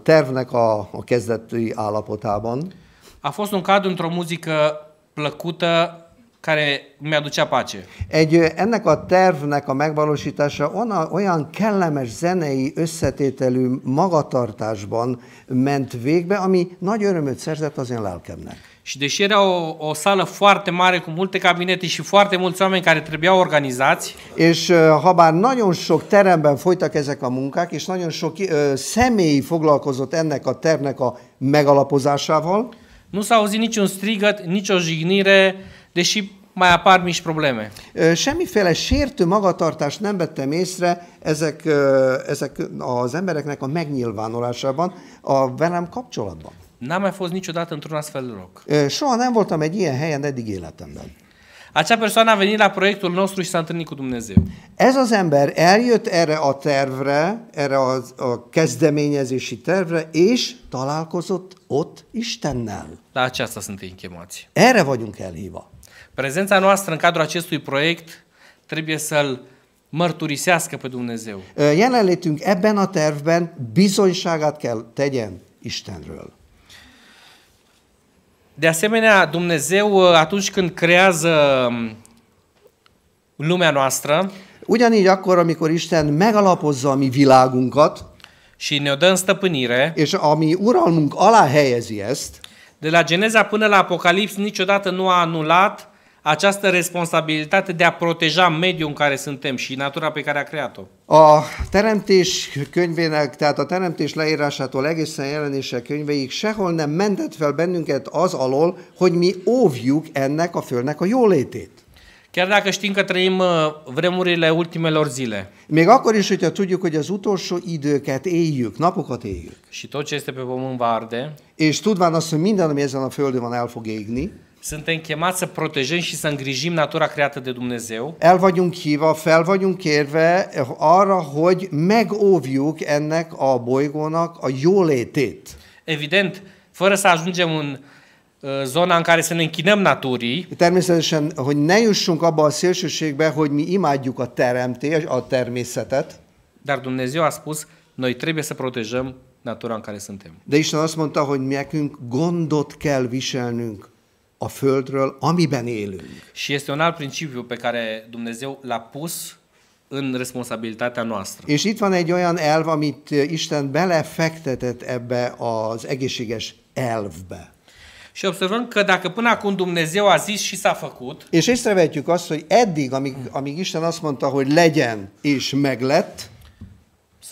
tervnek a, a kezdeti állapotában. A fost un cadru într-o muzică plăcută care mi-aducea pace. Egy, ennek a tervnek a megvalósítása ona, olyan kellemes zenei összetételű magatartásban ment végbe, ami nagy örömöt szerzett az én lelkemnek. Și deși era o, o sală foarte mare cu multe cabinete și foarte mulți oameni care trebuiau organizați, És ö, ha bár nagyon sok teremben folytak ezek a munkák, és nagyon sok ö, személy foglalkozott ennek a tervnek a megalapozásával, nu s-a auzit niciun strigăt, nicio jignire, deși mai apar mici probleme. Semmiféle sértő magatartást nem vettem észre ezek, ezek az embereknek a megnyilvánulásában, a velem kapcsolatban. N-am mai fost niciodată într-un astfel de loc. Soha nem voltam egy ilyen helyen eddig életemben. Acea persoană a venit la proiectul nostru și s-a întâlnit cu Dumnezeu. Ez az ember eljött erre a tervre, erre a, a kezdeményezési tervre, és találkozott ott Istennel. La aceasta suntem chemați. Erre vagyunk elhívva. Prezența noastră în cadrul acestui proiect trebuie să-L mărturisească pe Dumnezeu. Ö, Jelenlétünk ebben a tervben bizonyságát kell tegyen Istenről. De asemenea, Dumnezeu, atunci când creează um, lumea noastră Ugyanígy akkor, amikor Isten megalapozza a mi világunkat, și ne-o dă în stăpânire, és a mi uralmunk alá helyezi ezt, de la Geneza până la Apocalips niciodată nu a anulat această responsabilitate de a proteja mediul în care suntem și natura pe care a creat-o. A teremtés könyvének, tehát a teremtés leírásától egészen jelenése könyveig sehol nem mentett fel bennünket az alól, hogy mi óvjuk ennek a földnek a jólétét. Chiar dacă știm că trăim uh, vremurile ultimelor zile Még akkor is, hogyha tudjuk, hogy az utolsó időket éljük, napokat éljük, și tot ce este pe pământ va arde, és tudván azt, hogy minden, ami ezen a földön van, el fog égni, suntem chemați să protejăm și să îngrijim natura creată de Dumnezeu el vagyunk hívva, fel vagyunk kérve arra, hogy megóvjuk ennek a bolygónak a jólétét. Evident, fără să ajungem în uh, zona în care să ne închinăm naturii, Természetesen, hogy ne jussunk abba a szélsőségbe, hogy mi imádjuk a teremtést, a természetet, dar Dumnezeu a spus, noi trebuie să protejăm natura în care suntem. de Isten azt mondta, hogy nekünk gondot kell viselnünk a földről, amiben élünk. Și este un alt principiu pe care Dumnezeu l-a pus în responsabilitatea noastră. És itt van egy olyan elv, amit Isten belefektetett ebbe az egészséges elvbe. Și observăm că dacă până acum Dumnezeu a zis și s-a făcut, És észrevetjük azt, hogy eddig, amíg, amíg Isten azt mondta, hogy legyen, és meglett,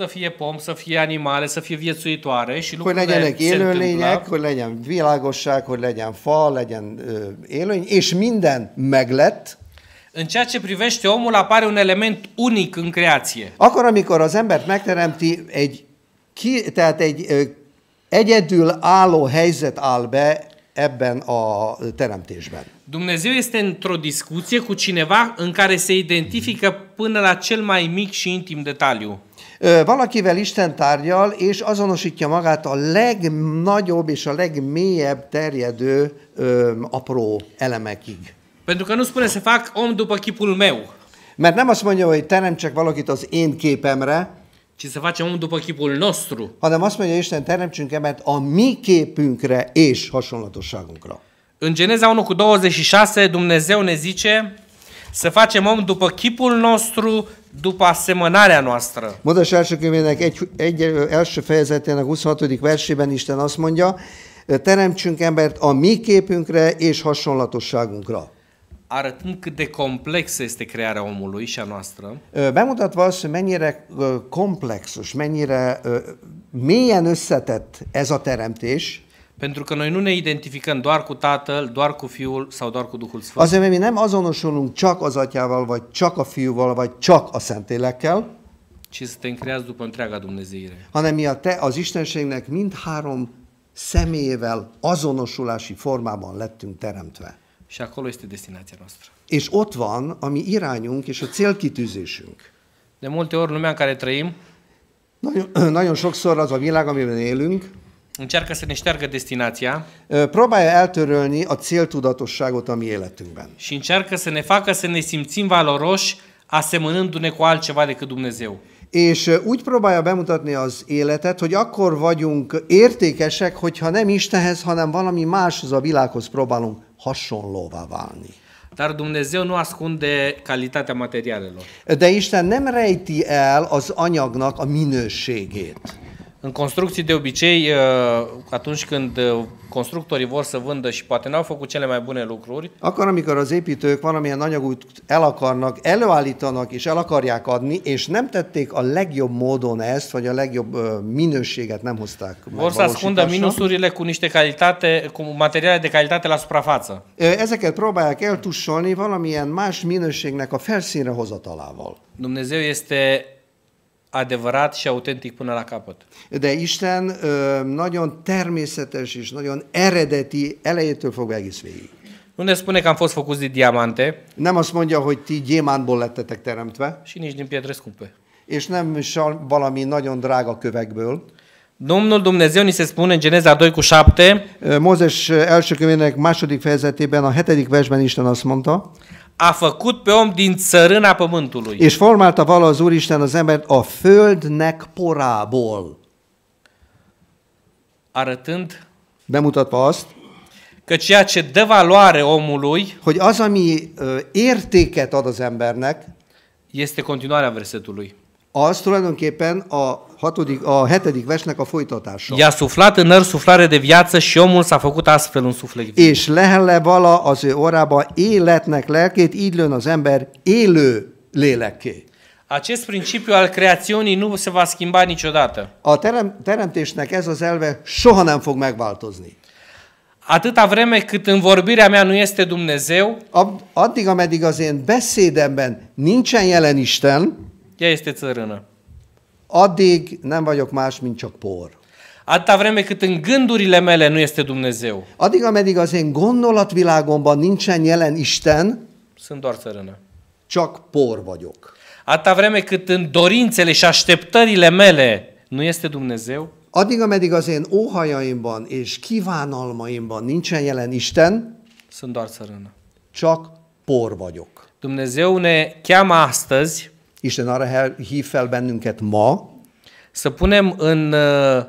fie pom, să fie animale, să fie viețuitoare și hogy lucrurile legyenek se élőlények, întâmplă, hogy legyen világosság, hogy legyen fa, legyen ö, élőlény, és minden meglett, în ceea ce privește omul apare un element unic în creație. akkor, amikor az embert megteremti, egy, ki, tehát egy ö, egyedül álló helyzet áll be ebben a teremtésben. Dumnezeu este într-o discuție cu cineva în care se identifică până la cel mai mic și intim detaliu. Valakivel Isten tárgyal, és azonosítja magát a legnagyobb és a legmélyebb terjedő apró elemekig. Pentru că nu spune să fac om după chipul meu, Mert nem azt mondja, hogy teremtsek valakit az én képemre, ci să facem om după chipul nostru. hanem azt mondja Isten, teremtsünk embert a mi képünkre és hasonlatosságunkra. În Geneza 1 cu 26 Dumnezeu ne zice să facem om după chipul nostru, după asemănarea noastră. Mózes első könyvének egy, egy első fejezetének 26. versében Isten azt mondja, teremtsünk embert a mi képünkre és hasonlatosságunkra. Arătând cât de complexă este crearea omului și a noastră, Bemutatva azt, hogy mennyire komplexus, mennyire mélyen összetett ez a teremtés, pentru că noi nu ne identificăm doar cu Tatăl, doar cu Fiul sau doar cu Duhul Sfânt, azért, mert mi nem azonosulunk csak az atyával, vagy csak a fiúval, vagy csak a szentélekkel, ci suntem creați după întreaga Dumnezeire. hanem mi a te, az Istenségnek mindhárom személyével azonosulási formában lettünk teremtve. Și acolo este destinația noastră. És ott van a mi irányunk és a célkitűzésünk. De multe ori lumea în care trăim Nagyon, nagyon sokszor az a világ, amiben élünk, încearcă să ne șteargă destinația próbálja eltörölni a céltudatosságot a mi életünkben. și încearcă să ne facă să ne simțim valoroși asemănându-ne cu altceva decât Dumnezeu. És úgy próbálja bemutatni az életet, hogy akkor vagyunk értékesek, hogyha nem Istenhez, hanem valami máshoz a világhoz próbálunk hasonlóvá válni. Dar Dumnezeu nu ascunde calitatea materialelor. De Isten nem rejti el az anyagnak a minőségét. În construcții de obicei, uh, atunci când uh, constructorii vor să vândă și poate n-au făcut cele mai bune lucruri, Akkor, amikor az építők valamilyen anyagot el akarnak, előállítanak és el akarják adni, és nem tették a legjobb módon ezt, vagy a legjobb ö, minőséget nem hozták vor să ascundă megvalósításra. minusurile cu niște calitate, cu materiale de calitate la suprafață. Ö, Ezeket próbálják eltussolni valamilyen más minőségnek a felszínre hozatalával. Dumnezeu este adevărat și autentic până la capăt. De Isten nagyon természetes és nagyon eredeti elejétől fogva egész végig. Nu ne spune că am fost făcuți din diamante Nem azt mondja, hogy ti gyémántból lettetek teremtve, și nici din pietre scumpe. és nem sa- valami nagyon drága kövekből. Domnul Dumnezeu ni se spune în Geneza 2 cu 7, Ö, Mózes első könyvének második fejezetében, a hetedik versben Isten azt mondta, a făcut pe om din țărâna pământului. és formálta vala az Úristen az embert a földnek porából. Arătând Bemutatva azt, că ceea ce dă valoare omului hogy az, ami ö, értéket ad az embernek, este continuarea versetului. Az tulajdonképpen a, hatodik, a hetedik versnek a folytatása. I-a suflat în nări suflare de viață și omul s-a făcut astfel un suflet viu. És lehelle vala az ő orrába életnek lelkét, így lőn az ember élő lélekké. Acest principiu al creațiunii nu se va schimba niciodată. A terem, teremtésnek ez az elve soha nem fog megváltozni. Atâta vreme cât în vorbirea mea nu este Dumnezeu, Addig, ameddig az én beszédemben nincsen jelen Isten, ea este țărână. addig nem vagyok más, mint csak por. Atâta vreme cât în gândurile mele nu este Dumnezeu, Addig, ameddig az én gondolatvilágomban nincsen jelen Isten, sunt doar țărână. csak por vagyok. Atâta vreme cât în dorințele și așteptările mele nu este Dumnezeu, Addig, ameddig az én óhajaimban és kívánalmaimban nincsen jelen Isten, sunt doar țărână. csak por vagyok. Dumnezeu ne cheamă astăzi Isten arra hív fel bennünket ma, să punem în uh,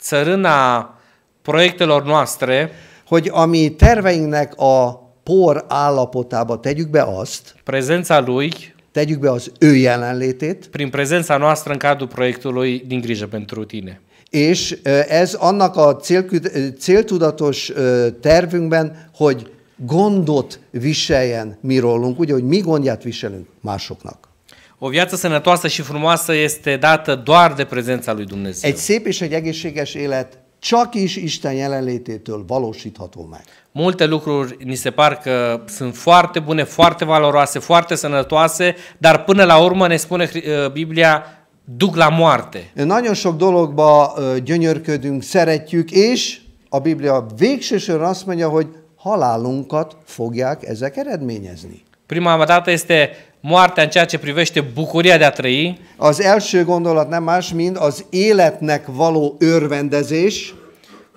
țărâna proiectelor noastre hogy a mi terveinknek a por állapotába tegyük be azt, prezența Lui tegyük be az ő jelenlétét, prin prezența noastră în cadrul proiectului din grijă pentru tine. és ö, ez annak a célküd- ö, céltudatos tervünkben, hogy gondot viseljen mi rólunk, ugye, hogy mi gondját viselünk másoknak. O viață sănătoasă și frumoasă este dată doar de prezența lui Dumnezeu. Egy szép és egy egészséges élet csak is Isten jelenlététől valósítható meg. Multe lucruri ni se par că sunt foarte bune, foarte valoroase, foarte sănătoase, dar până la urmă ne spune uh, Biblia, duc la moarte. Nagyon sok dologba ö, gyönyörködünk, szeretjük, és a Biblia végső soron azt mondja, hogy halálunkat fogják ezek eredményezni. Prima dată este moartea în ceea ce privește bucuria de a trăi, Az első gondolat nem más, mint az életnek való örvendezés,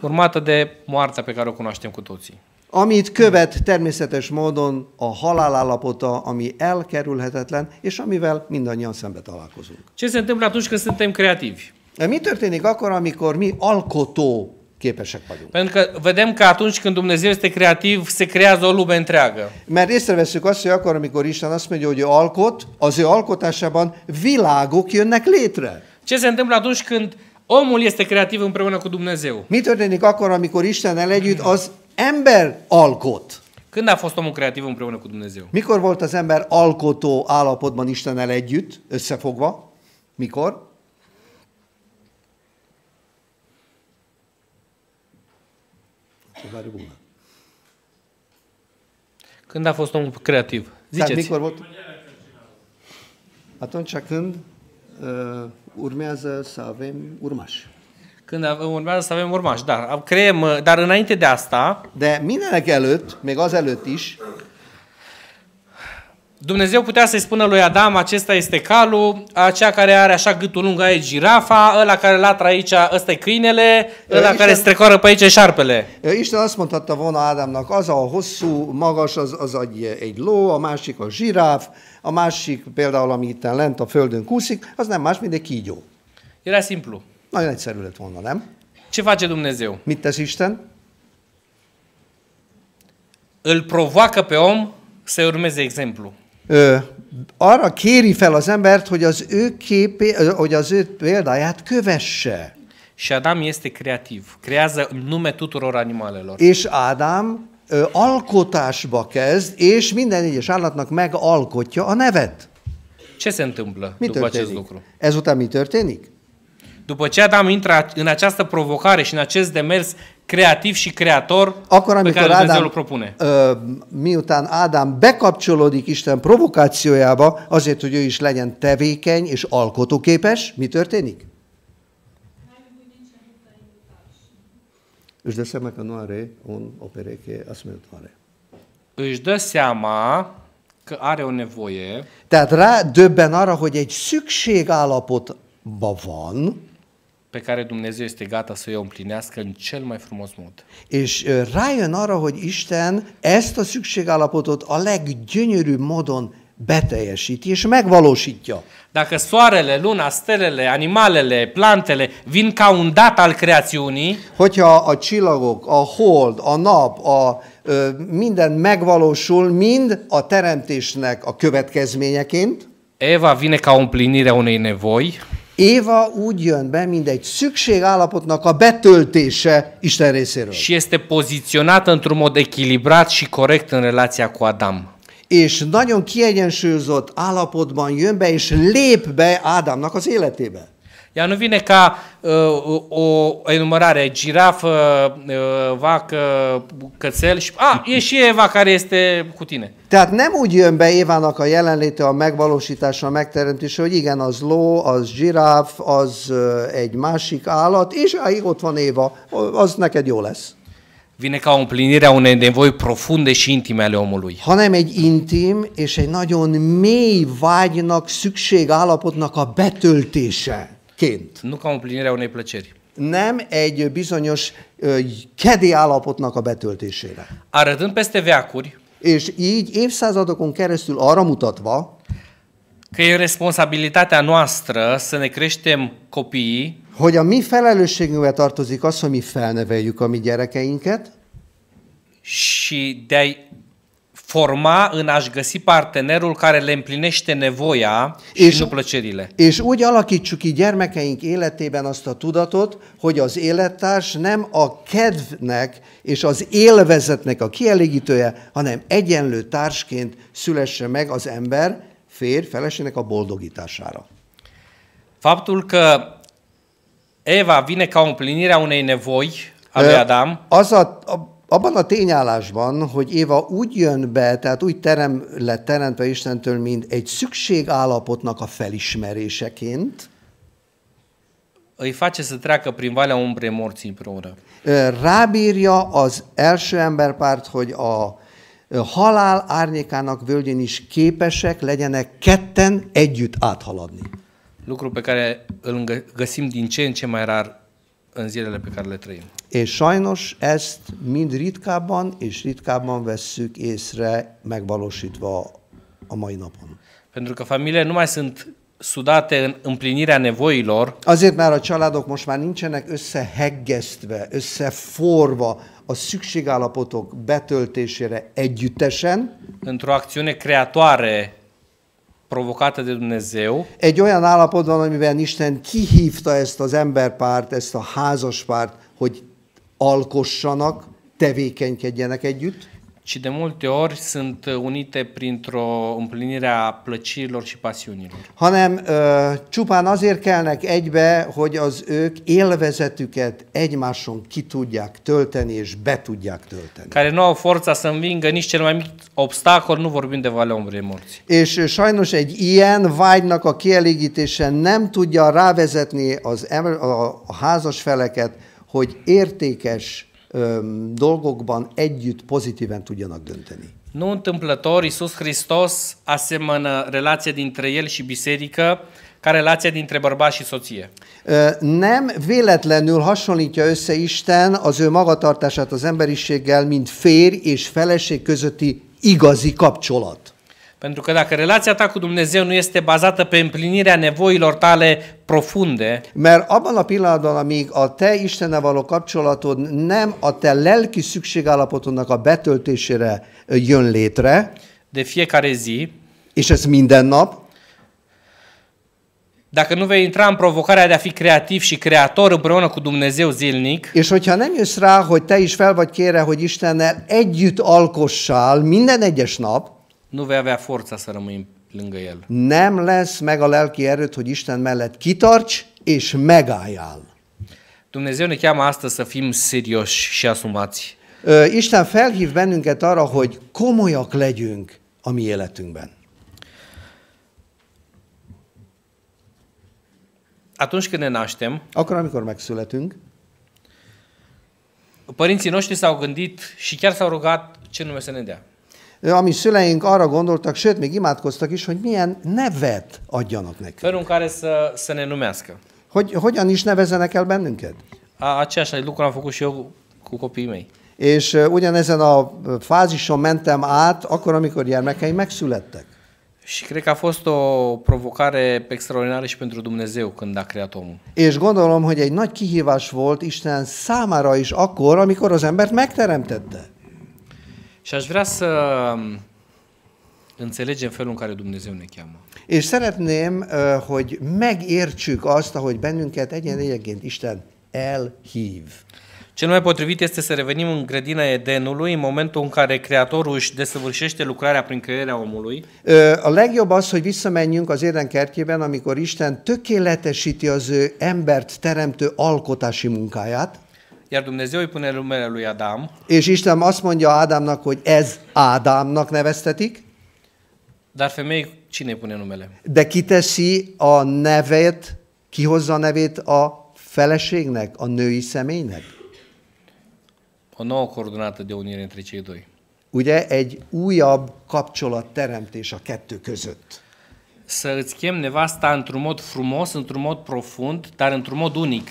urmată de moartea pe care o cunoaștem cu toții. amit követ természetes módon a halál állapota, ami elkerülhetetlen, és amivel mindannyian szembe találkozunk. Ce se întâmplă atunci când suntem creativi? Mi történik akkor, amikor mi alkotó képesek vagyunk? Pentru că vedem că atunci când Dumnezeu este creativ, se creează o lume întreagă. Mert észreveszünk azt, hogy akkor, amikor Isten azt mondja, hogy ő alkot, az ő alkotásában világok jönnek létre. Ce se întâmplă atunci când omul este creativ împreună cu Dumnezeu? Mi történik akkor, amikor Istennel együtt az ember alkot? Când a fost omul creativ împreună cu Dumnezeu? Mikor volt az ember alkotó állapotban Istennel együtt, összefogva? Mikor? Várj, buna. Când a fost omul creativ? Tehát Ziceți. mikor volt? Atunci când uh, urmează să avem urmași. Când ave- urmează să avem urmași, da. Creăm, uh, dar înainte de asta, De mindenek előtt, még azelőtt is, Dumnezeu putea să-i spună lui Adam, acesta este calul, acea care are așa gâtul lung, aia e girafa, ăla care latră aici, ăsta e câinele, ăla Isten- care strecoară pe aici e șarpele. Isten azt mondhatta volna Ádámnak, az a hosszú, magas, az, az egy, egy ló, a másik a zsiráf, a másik például, ami itt lent a földön kúszik, az nem más, mint egy kígyó. Era simplu. Nagyon egyszerű lett volna, nem? Ce face Dumnezeu? Mit tesz Isten? Îl provoacă pe om să urmeze exemplu. Arra kéri fel az embert, hogy az ő képé, hogy az ő példáját kövesse. Și Adam este creativ. Creează nume tuturor animalelor. És Ádám alkotásba kezd, és minden egyes állatnak megalkotja a nevet. Ce se întâmplă Mi după acest történik? lucru? Ezután mi történik? După ce Adam intră în această provocare și în acest demers creativ și creator Akkor, pe amikor care Dumnezeu îl Ádám, propune. ö, miután Ádám bekapcsolódik Isten provokációjába, azért, hogy ő is legyen tevékeny és alkotóképes, mi történik? Își dă seama că nu are un, o pereche asemănătoare. Își dă seama că are o nevoie Tehát rá döbben arra, hogy egy szükségállapotban van, pe care Dumnezeu este gata să o împlinească în cel mai frumos mod. és rájön arra, hogy Isten ezt a szükségállapotot a leggyönyörűbb módon beteljesíti és megvalósítja. Dacă soarele, luna, stelele, animalele, plantele vin ca un dat al creațiunii, Hogyha a csillagok, a hold, a nap, a, ö, minden megvalósul, mind a teremtésnek a következményeként, Eva vine ca o împlinire a unei nevoi Éva úgy jön be, mint egy szükségállapotnak a betöltése Isten részéről. și este poziționată într-un mod echilibrat și corect în relația cu Adam. És nagyon kiegyensúlyozott állapotban jön be, és lép be Ádámnak az életébe. Ea nu vine ca uh, o enumerare, girafă, uh, vacă, cățel și... A, e și Eva care este cu tine. Tehát nem úgy jön be Évának a jelenléte, a megvalósítása, a megteremtése, hogy igen, az ló, az zsiráf, az egy másik állat, és aí ott van Éva, az neked jó lesz. Vine ca o împlinire a unei nevoi profunde și intime ale omului. Hanem egy intim és egy nagyon mély vágynak, szükségállapotnak a betöltéseként. Nu ca o împlinire a unei plăceri. Nem egy bizonyos ö, kedi állapotnak a betöltésére. Arătând peste veacuri És így évszázadokon keresztül arra mutatva, că e responsabilitatea noastră să ne creștem copiii hogy a mi felelősségünkbe tartozik az, hogy mi felneveljük a mi gyerekeinket, și de a forma în a-și găsi partenerul care le împlinește nevoia și És- nu plăcerile. és úgy alakítsuk ki gyermekeink életében azt a tudatot, hogy az élettárs nem a kedvnek és az élvezetnek a kielégítője, hanem egyenlő társként szülesse meg az ember férj felesének a boldogítására. Faptul că Eva vine ca o împlinire a unei nevoi a lui Adam Az a, a, abban a tényállásban, hogy Éva úgy jön be, tehát úgy terem, lett teremtve Istentől, mint egy szükségállapotnak a felismeréseként, îi face să treacă prin valea umbrei morții împreună. rábírja az első emberpárt, hogy a halál árnyékának völgyén is képesek legyenek ketten együtt áthaladni. Lucru pe care îl gă- găsim din ce în ce mai rar în zilele pe care le trăim. És sajnos ezt mind ritkábban és ritkábban vesszük észre, megvalósítva a mai napon. Pentru că familiile nu mai sunt sudate în împlinirea nevoilor, Azért, mert a családok most már nincsenek összeheggesztve, összeforva a szükségállapotok betöltésére együttesen, într-o acțiune creatoare provocată de Dumnezeu, egy olyan állapotban, amiben Isten kihívta ezt az emberpárt, ezt a házaspárt, hogy alkossanak, tevékenykedjenek együtt, ci de multe ori sunt unite printr-o împlinire a plăcirilor și pasiunilor. hanem ö, csupán azért kelnek egybe, hogy az ők élvezetüket egymáson ki tudják tölteni és be tudják tölteni. Care nu au forța să învingă nici cel mai mic obstacol, nu vorbim de valea umbrei morții. És sajnos egy ilyen vágynak a kielégítése nem tudja rávezetni az ember, a, a házas feleket, hogy értékes öm, dolgokban együtt pozitíven tudjanak dönteni. Nu întâmplător, Iisus Hristos asemănă relația dintre El și biserică ca relația dintre bărbat și soție. Nem véletlenül hasonlítja össze Isten az ő magatartását az emberiséggel, mint férj és feleség közötti igazi kapcsolat. Pentru că dacă relația ta cu Dumnezeu nu este bazată pe împlinirea nevoilor tale profunde, Mert abban a pillanatban, amíg a te Istennel való kapcsolatod nem a te lelki szükségállapotodnak a betöltésére ö, jön létre, de fiecare zi, és ez minden nap, dacă nu vei intra în provocarea de a fi creativ și creator împreună cu Dumnezeu zilnic, és hogyha nem jössz rá, hogy te is fel vagy kérve, hogy Istennel együtt alkossál minden egyes nap, nu vei avea forța să rămâi lângă El. nem lesz meg a lelki erőt, hogy Isten mellett kitarts és megálljál. Dumnezeu ne cheamă astăzi să fim serioși și asumați. Isten felhív bennünket arra, hogy komolyak legyünk a mi életünkben. Atunci când ne naștem, Akkor, amikor megszületünk, părinții noștri s-au gândit și chiar s-au rugat ce nume să ne dea. A mi szüleink arra gondoltak, sőt, még imádkoztak is, hogy milyen nevet adjanak nekünk. Felul care să, să ne numească. Hogy hogyan is nevezzenek el bennünket. A, aceeași lucru am făcut și eu cu copiii mei. És ugyanezen a fázison mentem át, akkor, amikor gyermekeim megszülettek. Și cred că a fost o provocare extraordinară și pentru Dumnezeu când a creat omul. És gondolom, hogy egy nagy kihívás volt Isten számára is akkor, amikor az embert megteremtette. Și aș vrea să înțelegem felul în care Dumnezeu ne cheamă. És szeretném, ö, hogy megértsük azt, ahogy bennünket egyen egyenként Isten elhív. Cel mai potrivit este să revenim în grădina Edenului în momentul în care Creatorul își desăvârșește lucrarea prin crearea omului Ö, A legjobb az, hogy visszamenjünk az Éden kertjében, amikor Isten tökéletesíti az ő embert teremtő alkotási munkáját, Iar Dumnezeu îi pune numele lui Adam, és Isten azt mondja Ádámnak, hogy ez Ádámnak neveztetik, dar femei cine pune numele? de kiteszi a nevet, kihozza a nevét a feleségnek, a női személynek. O nouă coordonată de unire între cei doi. Ugye egy újabb kapcsolatteremtés a kettő között. Să îți chem nevasta într-un mod frumos, într-un mod profund, dar într-un mod unic.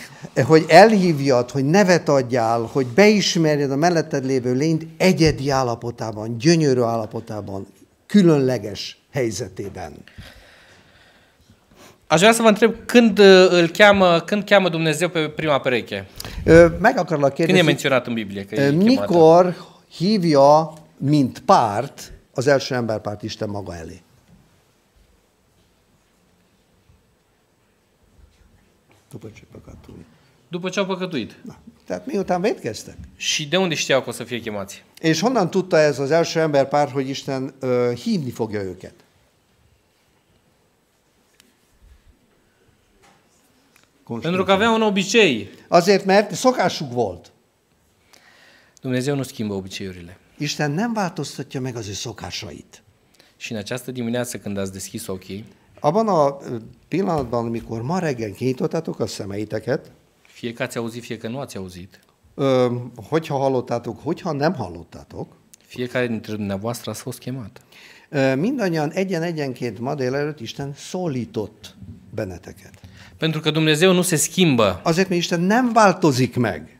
Hogy elhívjad, hogy nevet adjál, hogy beismerjed a melletted lévő lényt egyedi állapotában, gyönyörű állapotában, különleges helyzetében. Aș vrea să vă întreb când uh, îl cheamă, când cheamă Dumnezeu pe prima pereche? Meg akarlak Când e kérdezni, menționat în Biblie că e mikor hívja, mint párt, az első emberpárt Isten maga elé? După ce păcatul. După ce au păcătuit. Na, Tehát miután védkeztek. Și de unde știau că o să fie chemați? És honnan tudta ez az első emberpár, hogy Isten ö, hívni fogja őket? Pentru că avea un obicei. Azért, mert szokásuk volt. Dumnezeu nu schimbă obiceiurile. Isten nem változtatja meg az ő szokásait. Și în această dimineață când ați deschis ochii, Abban a pillanatban, amikor ma reggel kinyitottátok a szemeiteket, fie că ați auzit, fie că nu ați auzit, ö, hogyha hallottátok, hogyha nem hallottátok, fiecare dintre dumneavoastră ați fost chemat. ö, mindannyian egyen-egyenként ma délelőtt Isten szólított benneteket. Pentru că Dumnezeu nu se schimbă. Azért, mert Isten nem változik meg.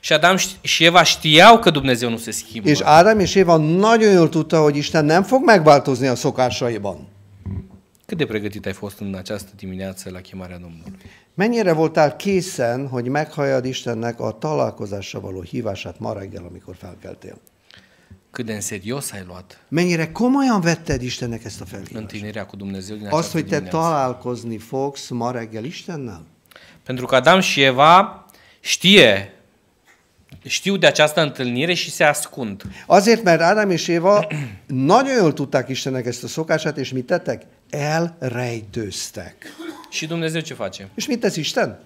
Și Adam și Eva știau că Dumnezeu nu se schimbă. És Ádám és Éva nagyon jól tudta, hogy Isten nem fog megváltozni a szokásaiban. Cât de pregătit ai fost în această dimineață la chemarea Domnului? Mennyire voltál készen, hogy meghalljad Istennek a találkozásra való hívását ma reggel, amikor felkeltél? Cât de în serios ai luat Mennyire komolyan vetted Istennek ezt a felhívást? Azt, hogy te találkozni fogsz ma reggel Istennel? Pentru că Adam și Eva știe, știu de această întâlnire și se ascund. Azért, mert Ádám és Éva nagyon jól tudták Istennek ezt a szokását, és mit tettek? Elrejtőztek. Și Dumnezeu ce face? És mit tesz Isten?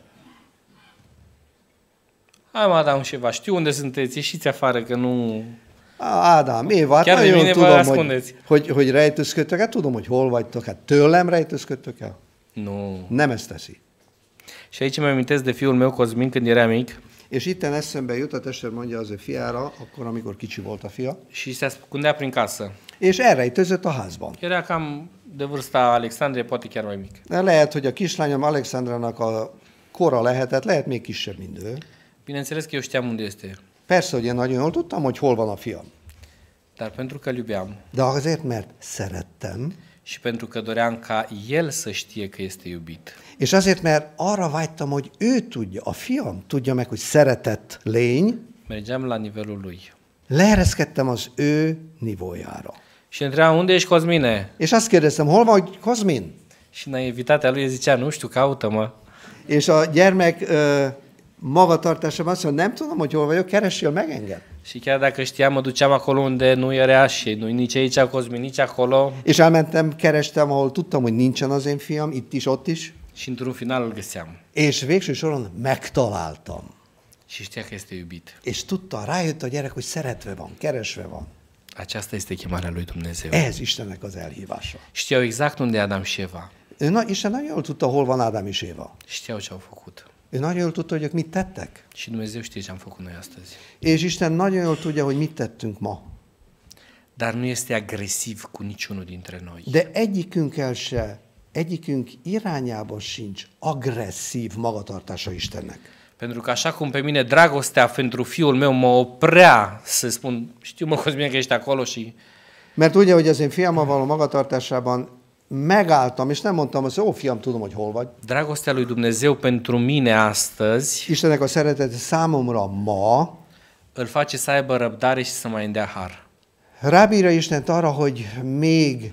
Hai Adam și Eva, știu unde sunteți, ieșiți afară că nu... Ádám, Éva, hát nagyon tudom, hogy, hogy, hogy rejtőzködtök, hát tudom, hogy hol vagytok, hát tőlem rejtőzködtök el. Nu. Nem ezt teszi. Și aici mi amintesc de fiul meu Cosmin când era mic És itten eszembe jut, a tester mondja az ő fiára, akkor, amikor kicsi volt a fia, și se ascundea prin casă. és elrejtőzött a házban. Era cam de vârsta Alexandrei, poate chiar mai mic. Lehet, hogy a kislányom Alexandrának a kora lehetett, lehet még kisebb, mint ő. Bineînțeles că eu știam unde este, Persze, hogy én nagyon jól tudtam, hogy hol van a fiam. dar pentru că îl iubeam De azért, mert szerettem, și pentru că doream ca el să știe că este iubit, és azért, mert arra vágytam, hogy ő tudja, a fiam tudja meg, hogy szeretett lény, mergeam la nivelul lui. leereszkedtem az ő nivójára. Și întreba, unde ești Cosmine? És azt kérdeztem, hol vagy Kozmin? Și naivitatea lui zicea, nu știu, caută-mă. És a gyermek ö, magatartásában azt mondja, nem tudom, hogy hol vagyok, keressél meg engem. Și chiar dacă știam, mă duceam acolo unde nu era și nu nici aici Cosmin, nici acolo. És elmentem, kerestem, ahol tudtam, hogy nincsen az én fiam, itt is, ott is, Și într-un final îl găseam. és végső soron megtaláltam. Și știa că este iubit. És tudta, rájött a gyerek, hogy szeretve van, keresve van. Aceasta este chemarea lui Dumnezeu. Ez Istennek az elhívása. Știau exact unde Adam și Eva. Ő, na, Isten nagyon jól tudta, hol van Ádám és Éva. Știau ce au făcut. Ő nagyon jól tudta, hogy ők mit tettek. Și Dumnezeu știe ce am făcut noi astăzi. És Isten nagyon jól tudja, hogy mit tettünk ma. Dar nu este agresiv cu niciunul dintre noi. De egyikünkkel se, egyikünk irányába sincs agresszív magatartása Istennek. Pentru că așa cum pe mine dragostea pentru fiul meu mă oprea să spun, știu mă Cosmin că ești acolo și Mert ugye, hogy az én fiammal való magatartásában megálltam, és nem mondtam azt, hogy ó, fiam, tudom, hogy hol vagy. dragostea lui Dumnezeu pentru mine astăzi Istennek a szeretete számomra ma îl face să aibă răbdare și să mai îndea har. Rábírja Istent arra, hogy még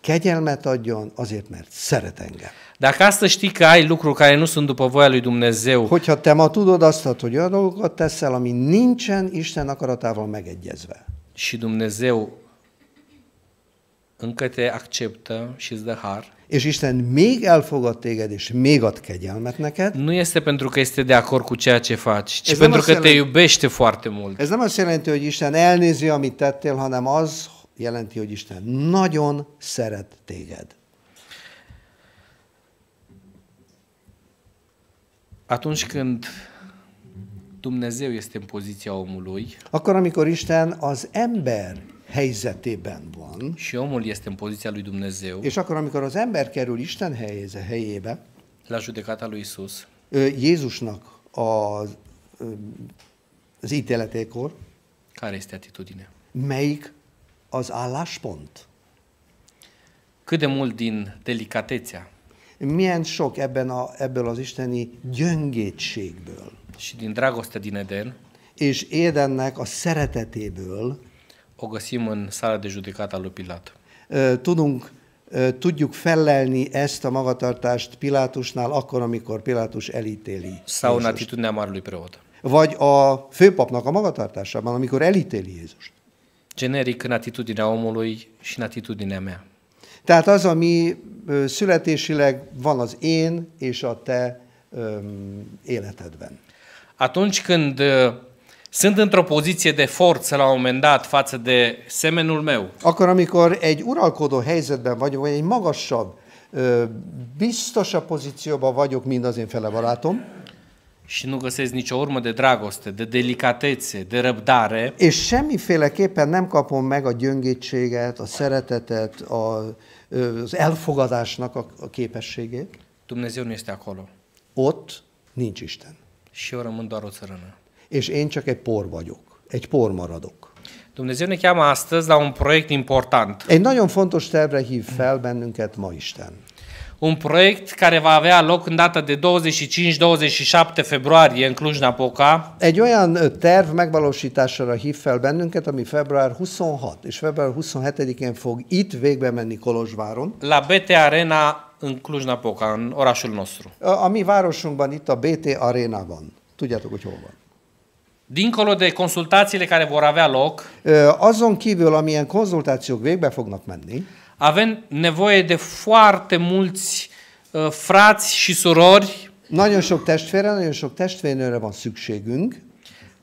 kegyelmet adjon, azért, mert szeret engem. Dacă astăzi știi că ai lucruri care nu sunt după voia lui Dumnezeu Hogyha te ma tudod azt, hogy olyan dolgokat teszel, ami nincsen Isten akaratával megegyezve, și Dumnezeu încă te acceptă și îți dă har, és Isten még elfogad téged, és még ad kegyelmet neked, nu este pentru că este de acord cu ceea ce faci, ci Ez pentru nem că azt te jelenti- iubește foarte mult. ez nem azt jelenti, hogy Isten elnézi, amit tettél, hanem az jelenti, hogy Isten nagyon szeret téged. Atunci când Dumnezeu este în poziția omului Akkor, amikor Isten az ember helyzetében van, și omul este în poziția lui Dumnezeu, és akkor, amikor az ember kerül Isten helyeze, helyébe, la judecata lui Isus, ö, Jézusnak az, ö, az ítéletékor, care este atitudinea? melyik az álláspont? Cât de mult din delicatețea Milyen sok ebben a, ebből az isteni gyöngétségből, și din dragostea din Eden és Édennek a szeretetéből o găsim în sala de judecată a lui Pilat. tudunk, tudjuk fellelni ezt a magatartást Pilátusnál akkor, amikor Pilátus elítéli. Sau în atitudinea marelui preot. Vagy a főpapnak a magatartásában, amikor elítéli Jézust. Generic în atitudinea omului și în atitudinea mea. Tehát az, ami születésileg van az én és a te életedben. Atunci când sunt într-o poziție de forță la un moment dat față de semenul meu, Akkor, amikor egy uralkodó helyzetben vagyok, vagy egy magasabb, biztosabb pozícióban vagyok, mint az én fele barátom, și nu găsesc nicio urmă de dragoste, de delicatețe, de răbdare, és semmiféleképpen nem kapom meg a gyöngétséget, a szeretetet, a, az elfogadásnak a, képességét, Dumnezeu nu este acolo. ott nincs Isten. Și eu rămân doar o țărână. És én csak egy por vagyok, egy por maradok. Dumnezeu ne cheamă astăzi la un proiect important. Egy nagyon fontos tervre hív fel bennünket ma Isten. Un proiect care va avea loc în data de 25-27 februarie în Cluj-Napoca, Egy olyan ö, terv megvalósítására hív fel bennünket, ami február 26 és február 27-én fog itt végbe menni Kolozsváron. la BT Arena în Cluj-Napoca, în orașul nostru. A, a mi városunkban, itt a BT Arénában. Tudjátok, hogy hol van. Dincolo de consultațiile care vor avea loc, Ö, Azon kívül, amilyen konzultációk végbe fognak menni, avem nevoie de foarte mulți uh, frați și surori nagyon sok testvére, nagyon sok testvérnőre van szükségünk,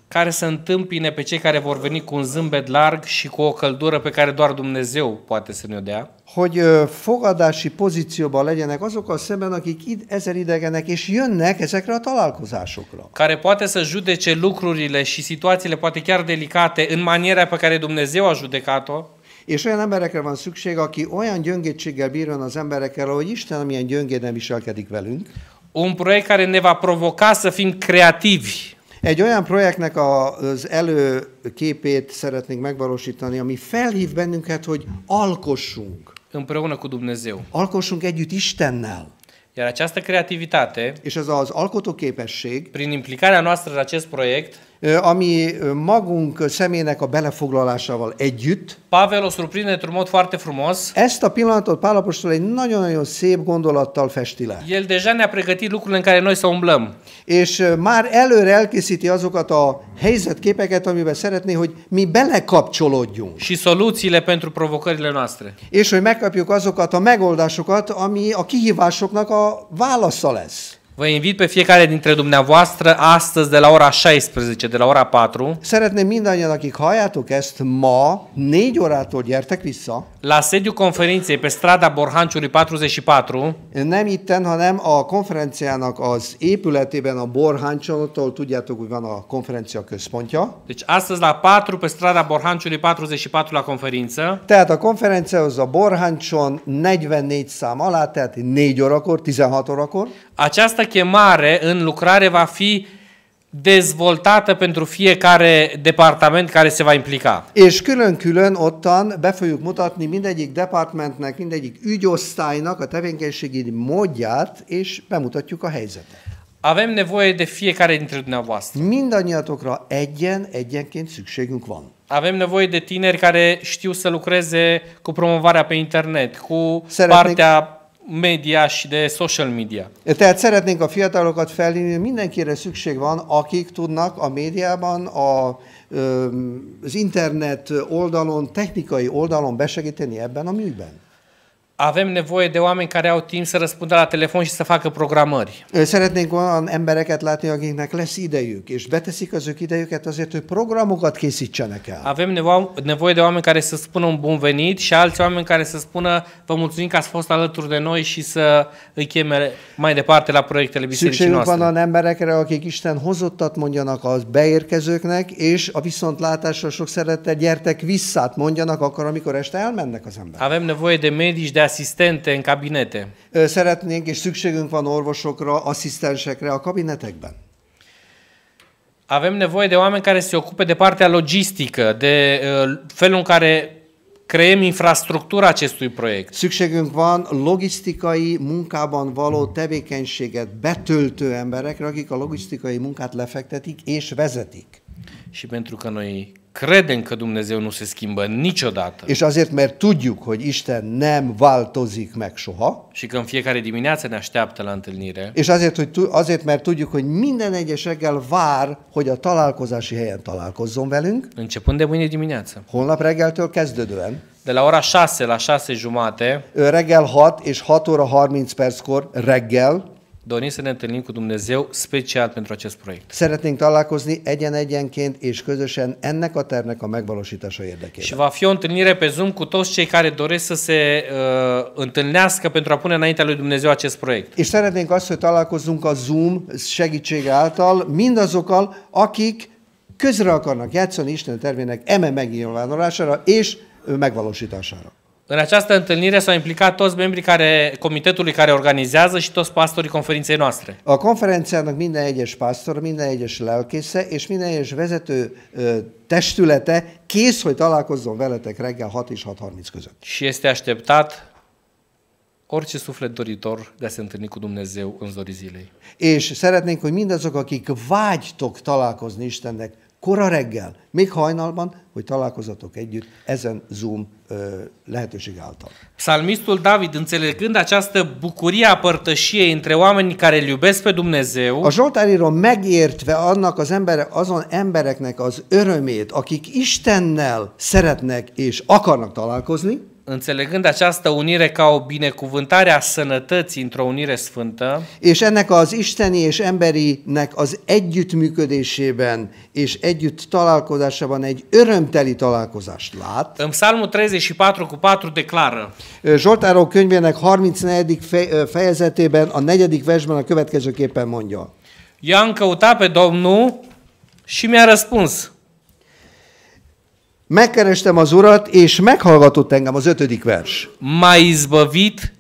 care să întâmpine pe cei care vor veni cu un zâmbet larg și cu o căldură pe care doar Dumnezeu poate să ne-o dea. hogy ö, fogadási pozícióban legyenek azokkal szemben, akik id, ezer idegenek, és jönnek ezekre a találkozásokra. care poate să judece lucrurile și situațiile poate chiar delicate în maniera pe care Dumnezeu a judecat-o, És olyan emberekre van szükség, aki olyan gyöngétséggel bírjon az emberekkel, hogy Isten amilyen gyöngéden viselkedik velünk. un proiect care ne va provoca să fim creativi, Egy olyan projektnek az előképét szeretnénk megvalósítani, ami felhív bennünket, hogy alkossunk. împreună cu Dumnezeu. Alkossunk együtt Istennel. Iar această creativitate, És ez az alkotóképesség, prin implicarea noastră în acest proiect, ami magunk személynek a belefoglalásával együtt, Pavel o surprinde într-un mod foarte frumos. ezt a pillanatot Pálapostól egy nagyon-nagyon szép gondolattal festi le. El deja ne-a pregătit lucrurile în care noi să umblăm. És már előre elkészíti azokat a helyzetképeket, amiben szeretné, hogy mi belekapcsolódjunk. și soluțiile pentru provocările noastre. És hogy megkapjuk azokat a megoldásokat, ami a kihívásoknak a válasza lesz. Vă invit pe fiecare dintre dumneavoastră astăzi de la ora 16, de la ora 4, Szeretném mindannyian, akik halljátok ezt ma, négy órától gyertek vissza. la sediu conferinței pe strada Borhanciului 44, Nem itten, hanem a konferenciának az épületében, a Borháncsonottól, tudjátok, hogy van a konferencia központja. Deci astăzi la 4 pe strada Borhanciului 44 la conferință, Tehát a konferenciához a Borháncson 44 szám alá, tehát 4 órakor, 16 órakor. Această chemare în lucrare va fi dezvoltată pentru fiecare departament care se va implica. És külön-külön ottan be fogjuk mutatni mindegyik departmentnek, mindegyik ügyosztálynak a tevékenységi módját, és bemutatjuk a helyzetet. Avem nevoie de fiecare dintre dumneavoastră. Mindannyiatokra egyen, egyenként szükségünk van. Avem nevoie de tineri care știu să lucreze cu promovarea pe internet, cu Szeretnék- partea media și de social media. Tehát szeretnénk a fiatalokat felhívni, mindenkire szükség van, akik tudnak a médiában, a, az internet oldalon, technikai oldalon besegíteni ebben a műben. Avem nevoie de oameni care au timp să răspundă la telefon și să facă programări. Ö, Szeretnénk olyan embereket látni, akiknek lesz idejük, és beteszik az ők idejüket azért, hogy programokat készítsenek el. Avem nevo- nevoie de oameni care să spună un bun venit și alți oameni care să spună vă mulțumim că ați fost alături de noi și să îi cheme mai departe la proiectele bisericii Szükségünk van noastre. olyan emberekre, akik Isten hozottat mondjanak az beérkezőknek, és a viszontlátásra sok szeretettel gyertek visszát mondjanak akkor, amikor este elmennek az emberek. Avem nevoie de medici, de asistente în cabinete. Ö, Szeretnénk, és szükségünk van orvosokra, asszisztensekre a kabinetekben. Avem nevoie de oameni care se ocupe de partea logistică, de uh, felul în care creăm infrastructura acestui proiect. Szükségünk van logisztikai munkában való tevékenységet betöltő emberekre, akik a logisztikai munkát lefektetik és vezetik. Și pentru că noi credem că Dumnezeu nu se schimbă niciodată. És azért, mert tudjuk, hogy Isten nem változik meg soha, și că în fiecare dimineață ne așteaptă la întâlnire, és azért, hogy, tu- azért, mert tudjuk, hogy minden egyes reggel vár, hogy a találkozási helyen találkozzon velünk, începând de mâine dimineață, holnap reggeltől kezdődően, de la ora 6 la 6 jumate, reggel 6 és 6 óra 30 perckor reggel dorim să ne întâlnim cu Dumnezeu special pentru acest proiect. szeretnénk találkozni egyen-egyenként és közösen ennek a tervnek a megvalósítása Și érdekében. va fi o întâlnire pe Zoom cu toți cei care doresc să se uh, întâlnească pentru a pune înaintea lui Dumnezeu acest proiect. És szeretnénk azt, hogy találkozzunk a Zoom segítsége által mindazokkal, akik közre akarnak játszani Isten tervének eme megnyilvánulására és ö, megvalósítására. În această întâlnire s-au implicat toți membrii care, comitetului care organizează și toți pastorii conferinței noastre. A konferenciának minden egyes pásztor, minden egyes lelkésze és minden egyes vezető ö, testülete kész, hogy találkozzon veletek reggel 6 és 6.30 között. Și este așteptat orice suflet doritor de a se întâlni cu Dumnezeu în zorii zilei. És szeretnénk, hogy mindazok, akik vágytok találkozni Istennek kora reggel, még hajnalban, hogy találkozatok együtt ezen Zoom lehetőség által. Psalmistul David, înțelegând această bucurie a părtășiei între oamenii care îl iubesc pe Dumnezeu, A Zsoltáríró megértve annak az embere, azon embereknek az örömét, akik Istennel szeretnek és akarnak találkozni, înțelegând această unire ca o binecuvântare a sănătății într-o unire sfântă, és ennek az isteni és emberinek az együttműködésében és együtt találkozásában egy örömteli találkozást lát. în Psalmul 34 cu 4 declară Ö, Zsoltáró könyvének 34. fe- ö, fejezetében a negyedik versben a következőképpen mondja. Eu am căutat pe Domnul și mi-a răspuns. Megkerestem az urat, és meghallgatott engem az ötödik vers. M-a izbăvit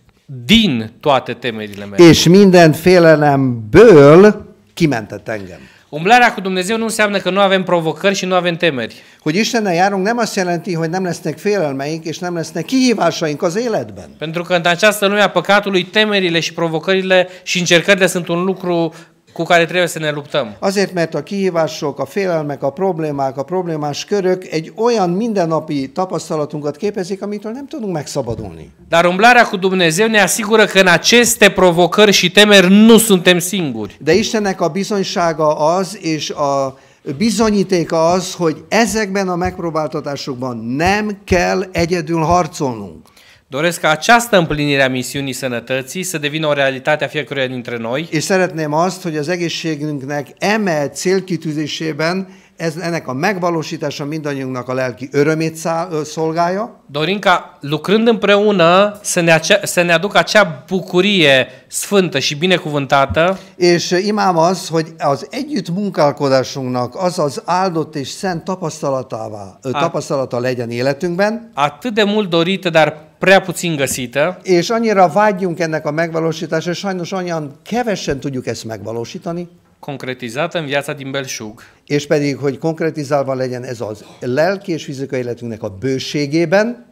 din toate temerile mele. És minden félelemből kimentett engem. Umblarea cu Dumnezeu nu înseamnă că nu avem provocări și nu avem temeri. Hogy Istennel járunk nem azt jelenti, hogy nem lesznek félelmeink, és nem lesznek kihívásaink az életben. Pentru că în această lume a păcatului, temerile și provocările și încercările sunt un lucru cu care trebuie să ne luptăm. Azért, mert a kihívások, a félelmek, a problémák, a problémás körök egy olyan mindennapi tapasztalatunkat képezik, amitől nem tudunk megszabadulni. Dar umblarea cu Dumnezeu ne asigură că în aceste provocări și temeri nu suntem singuri. De Istennek a bizonysága az, és a bizonyítéka az, hogy ezekben a megpróbáltatásokban nem kell egyedül harcolnunk. Doresc ca această împlinire a misiunii sănătății să devină o realitate a fiecăruia dintre noi. És szeretném azt, hogy az egészségünknek eme célkitűzésében ez, ennek a megvalósítása mindannyiunknak a lelki örömét szá, ö, szolgálja, Dorim ca, lucrând împreună, să ne, acea, să ne aducă acea bucurie sfântă și binecuvântată. És imám az, hogy az együtt munkálkodásunknak az az áldott és szent tapasztalatává, ö, Á. tapasztalata legyen életünkben, atât de mult dorită, dar prea puțin găsită, és annyira vágyjunk ennek a megvalósításra, és sajnos olyan kevesen tudjuk ezt megvalósítani, concretizată în viața din Belșug, és pedig, hogy konkretizálva legyen ez az lelki és fizikai életünknek a bőségében,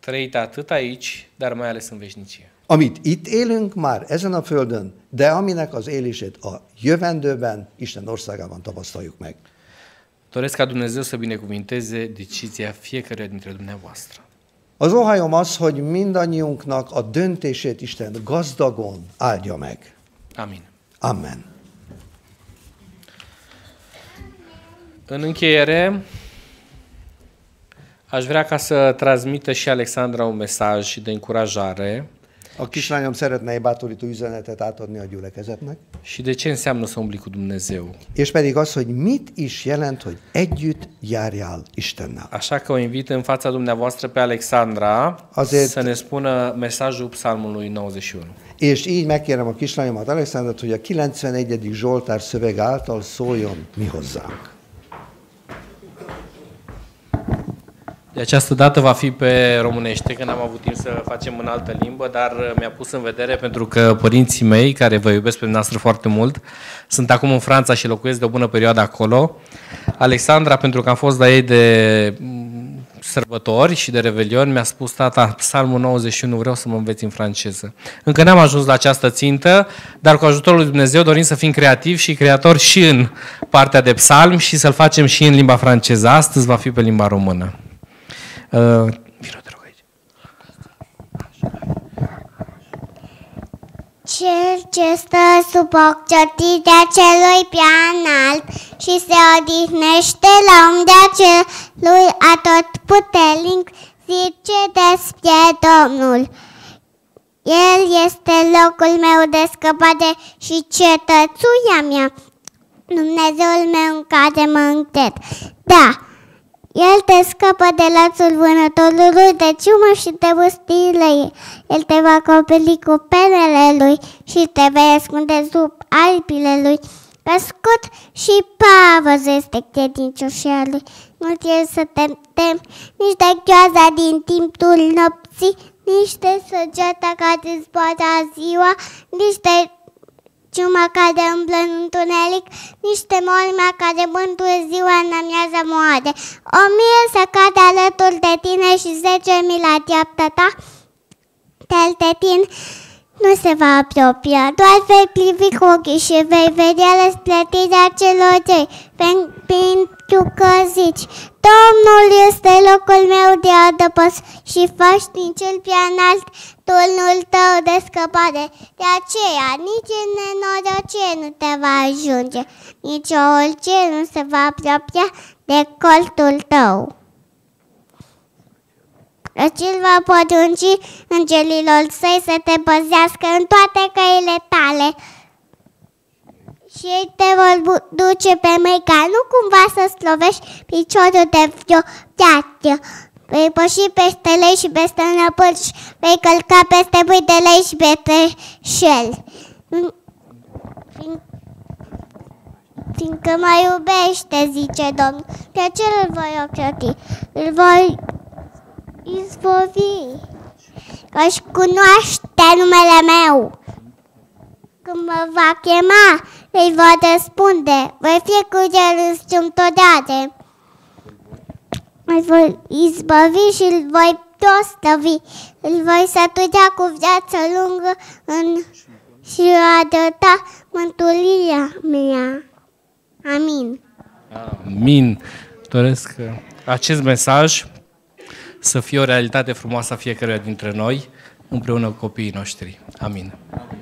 trăită atât aici, dar mai ales în veșnicie. amit itt élünk már ezen a földön, de aminek az élését a jövendőben, Isten országában tapasztaljuk meg. Doresc ca Dumnezeu să binecuvinteze decizia fiecăruia dintre dumneavoastră. Az óhajom az, hogy mindannyiunknak a döntését Isten gazdagon áldja meg. Amin. Amen. În încheiere, aș vrea ca să transmită și Alexandra un mesaj de încurajare A kislányom szeretne egy bátorító üzenetet átadni a gyülekezetnek, și de ce înseamnă să umbli cu Dumnezeu. és pedig az, hogy mit is jelent, hogy együtt járjál Istennel. Așa că o invit în fața dumneavoastră pe Alexandra Azért- să ne spună mesajul psalmului 91. És így megkérem a kislányomat, Alexandrat, hogy a 91. Zsoltár szöveg által szóljon mi hozzánk. De această dată va fi pe românește, că n-am avut timp să facem în altă limbă, dar uh, mi-a pus în vedere pentru că părinții mei, care vă iubesc pe noastră foarte mult, sunt acum în Franța și locuiesc de o bună perioadă acolo. Alexandra, pentru că am fost la ei de mm, sărbători și de revelion, mi-a spus, tata, psalmul 91 vreau să mă înveți în franceză. Încă n-am ajuns la această țintă, dar cu ajutorul lui Dumnezeu dorim să fim creativi și creatori și în partea de psalm și să-l facem și în limba franceză. Astăzi va fi pe limba română. Uh, vino, te rog aici. Cel ce stă sub ociotirea celui prea înalt și se odihnește la umbra celui atotputernic, zice despre Domnul. El este locul meu de scăpare și cetățuia mea, Dumnezeul meu în care mă încred. Da, el te scapă de lațul vânătorului, de ciumă și de bustiile ei. El te va acoperi cu penele lui și te vei ascunde sub alpile lui. Că scot și pavăză este credincioșia lui. Nu trebuie să te temi nici de gheaza din timpul nopții, nici de săgeata care zboară ziua, nici de ciuma care umblă în întuneric, niște mormea care bântuie ziua în amiază moade. O mie să cade alături de tine și zece mii la dreapta ta, dar de tine nu se va apropia, doar vei privi cu ochii și vei vedea răsplătirea celor trei, pen- pentru că zici, Domnul este locul meu de adăpost și faci din cel prea înalt turnul tău de scăpare. De aceea, nici în nenorocire nu te va ajunge, nici o orice nu se va apropia de coltul tău. Căci îl va porunci îngerilor săi să te păzească în toate căile tale și ei te vor bu- duce pe mâini ca nu cumva să slovești piciorul de vreo piatră. Vei păși peste lei și peste năpârci, vei călca peste pui de lei și peste șel. Fiind- Fiindcă mă iubește, zice Domnul, pe acel îl voi ocroti, îl voi izbovi, că-și cunoaște numele meu. Când mă va chema, îi va răspunde, voi fi cu el în strâmtorare. Îl voi izbăvi și îl voi proslăvi, îl voi săturea cu viață lungă în și arăta mântuirea mea. Amin. Amin. Doresc uh, acest mesaj să fie o realitate frumoasă a fiecăruia dintre noi, împreună cu copiii noștri. Amin. áldásos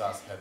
exhaust pedal.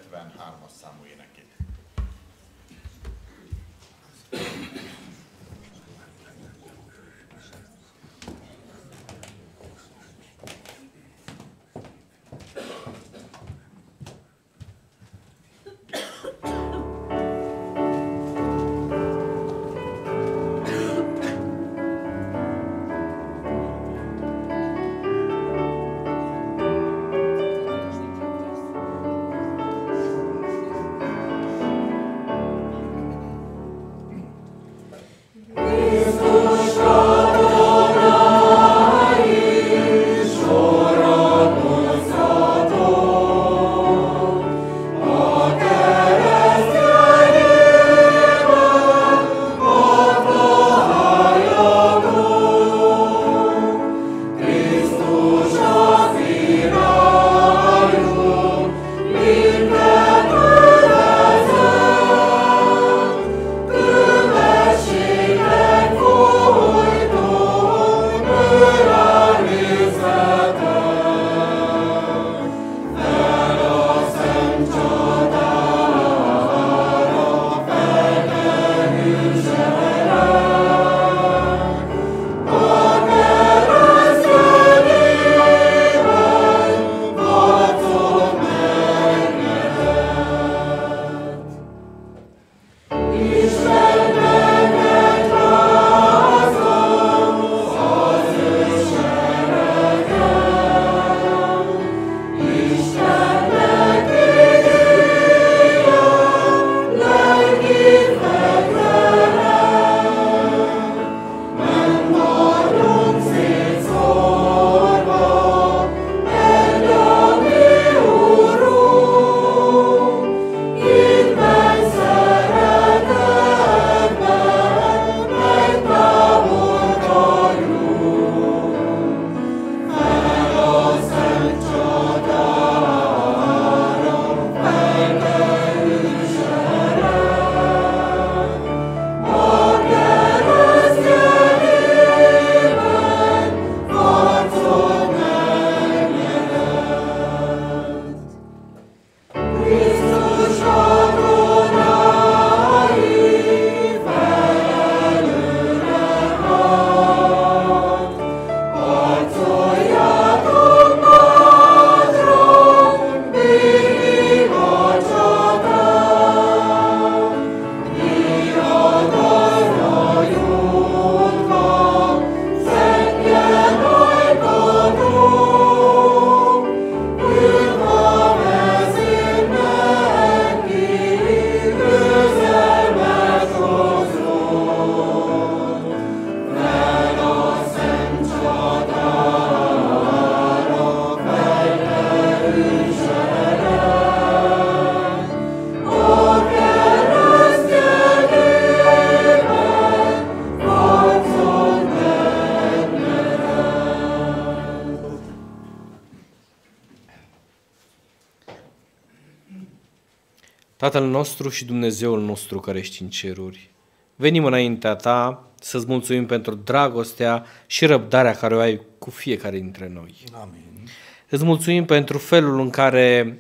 Tatăl nostru și Dumnezeul nostru care ești în ceruri, venim înaintea Ta să-ți mulțumim pentru dragostea și răbdarea care o ai cu fiecare dintre noi. Amin. Îți mulțumim pentru felul în care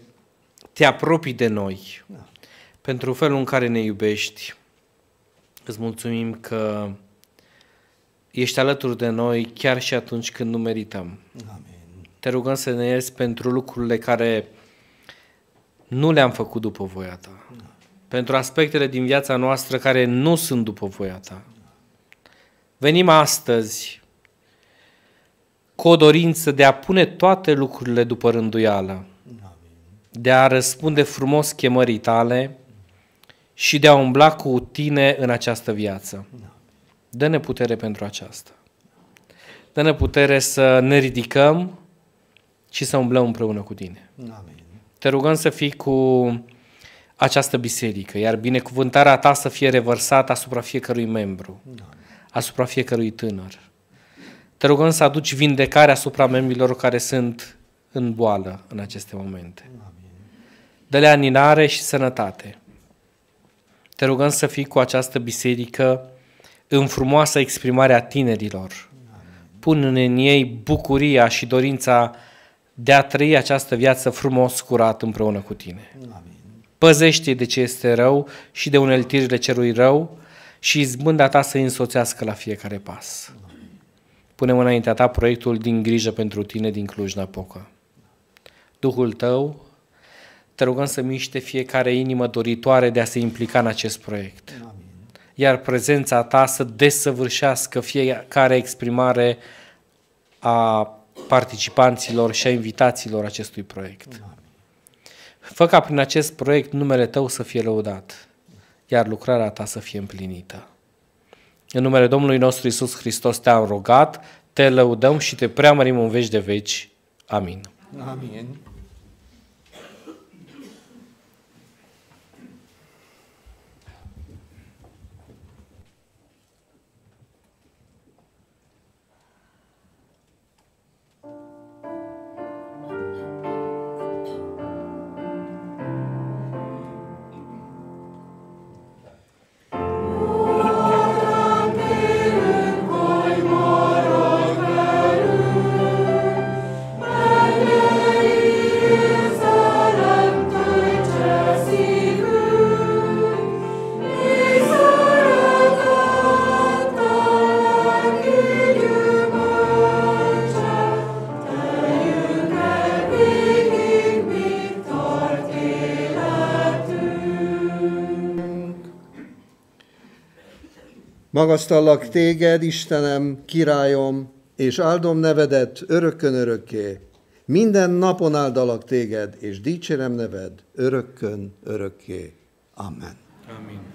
te apropii de noi, Da. pentru felul în care ne iubești. Îți mulțumim că ești alături de noi chiar și atunci când nu merităm. Amin. Te rugăm să ne ierți pentru lucrurile care nu le-am făcut după voia ta. Pentru aspectele din viața noastră care nu sunt după voia ta. Venim astăzi cu o dorință de a pune toate lucrurile după rânduială, de a răspunde frumos chemării tale și de a umbla cu tine în această viață. Dă-ne putere pentru aceasta. Dă-ne putere să ne ridicăm și să umblăm împreună cu tine. Amin. Te rugăm să fii cu această biserică, iar binecuvântarea ta să fie revărsată asupra fiecărui membru, asupra fiecărui tânăr. Te rugăm să aduci vindecare asupra membrilor care sunt în boală în aceste momente. Dă-le aninare și sănătate. Te rugăm să fii cu această biserică în frumoasă exprimare a tinerilor, pun în ei bucuria și dorința de a trăi această viață frumos curat împreună cu tine. Păzește de ce este rău și de uneltirile cerului rău și izbânda ta să îi însoțească la fiecare pas. Punem înaintea ta proiectul din grijă pentru tine din Cluj-Napoca. Duhul tău, te rugăm să miște fiecare inimă doritoare de a se implica în acest proiect. Amin. Iar prezența ta să desăvârșească fiecare exprimare a participanților și a invitațiilor acestui proiect. Amin. Fă ca prin acest proiect numele tău să fie lăudat, iar lucrarea ta să fie împlinită. În numele Domnului nostru Isus Hristos te-am rugat, te lăudăm și te preamărim în veci de veci. Amin. Amin. Magasztallak téged, Istenem, királyom, és áldom nevedet örökkön örökké. Minden napon áldalak téged, és dicsérem neved örökkön örökké. Amen. Amen.